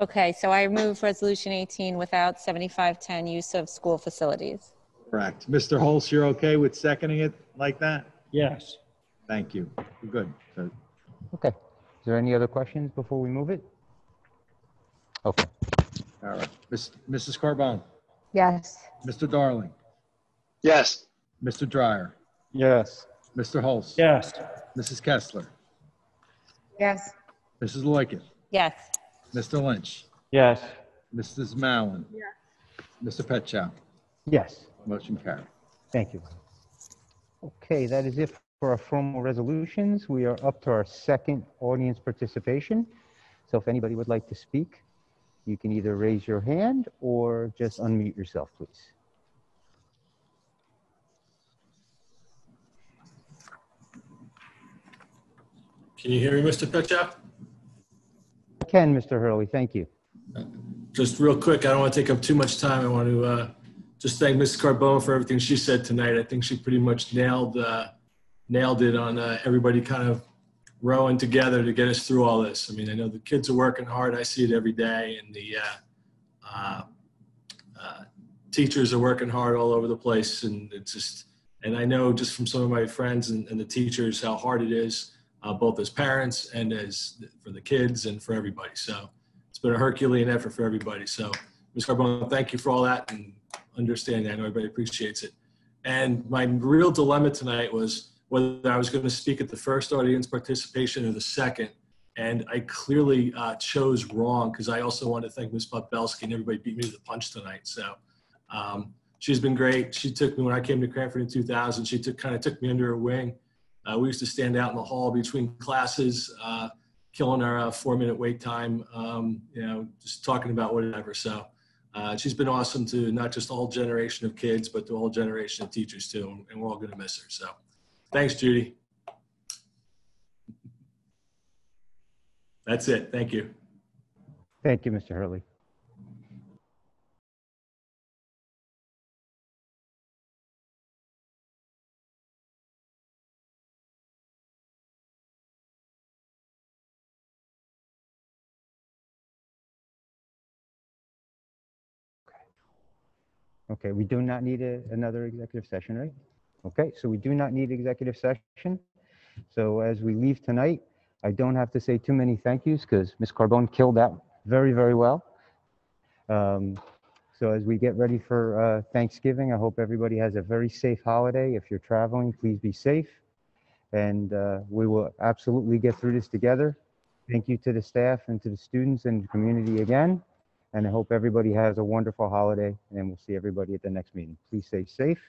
Okay, so I move Resolution 18 without 7510 use of school facilities. Correct. Mr. Holst, you're okay with seconding it like that? Yes. Thank you. We're Good. So Okay. Is there any other questions before we move it? Okay. All right. Miss- Mrs. Carbone, Yes. Mr. Darling, Yes. Mr. Dryer, Yes. Mr. Holst. Yes. Mrs. Kessler, Yes. Mrs. Loiken, Yes. Mr. Lynch, Yes. Mrs. Mallon, Yes. Mr. Petchow. Yes, Motion carried. thank you. Okay, that is it for our formal resolutions. We are up to our second audience participation. So if anybody would like to speak, you can either raise your hand or just unmute yourself, please. Can you hear me, Mr. Petchow? can, Mr. Hurley, thank you. Just real quick, I don't want to take up too much time. I want to uh, just thank Mrs. Carbone for everything she said tonight. I think she pretty much nailed uh, nailed it on uh, everybody kind of rowing together to get us through all this. I mean, I know the kids are working hard. I see it every day, and the uh, uh, uh, teachers are working hard all over the place. And it's just, and I know just from some of my friends and, and the teachers how hard it is, uh, both as parents and as for the kids and for everybody. So it's been a Herculean effort for everybody. So, Ms. Carbone, thank you for all that and understanding. I know everybody appreciates it. And my real dilemma tonight was whether I was going to speak at the first audience participation or the second. And I clearly uh, chose wrong because I also want to thank Ms. Popelski and everybody beat me to the punch tonight. So um, she's been great. She took me when I came to Cranford in 2000. She took kind of took me under her wing. Uh, we used to stand out in the hall between classes, uh, killing our uh, four minute wait time, um, you know, just talking about whatever. So Uh, she's been awesome to not just all generation of kids, but to all generation of teachers too. And we're all going to miss her. So thanks, Judy. That's it. Thank you. Thank you, Mr. Hurley. Okay, we do not need a, another executive session, right? Okay, so we do not need executive session. So as we leave tonight, I don't have to say too many thank yous because Ms. Carbone killed that very, very well. Um, so as we get ready for uh, Thanksgiving, I hope everybody has a very safe holiday. If you're traveling, please be safe. And uh, we will absolutely get through this together. Thank you to the staff and to the students and the community again. And I hope everybody has a wonderful holiday and we'll see everybody at the next meeting. Please stay safe.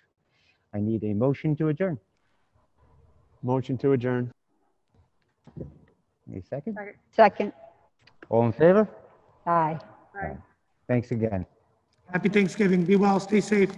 I need a motion to adjourn. Motion to adjourn. A second? Second. All in favor? Aye. Thanks again. Happy Thanksgiving. Be well, stay safe.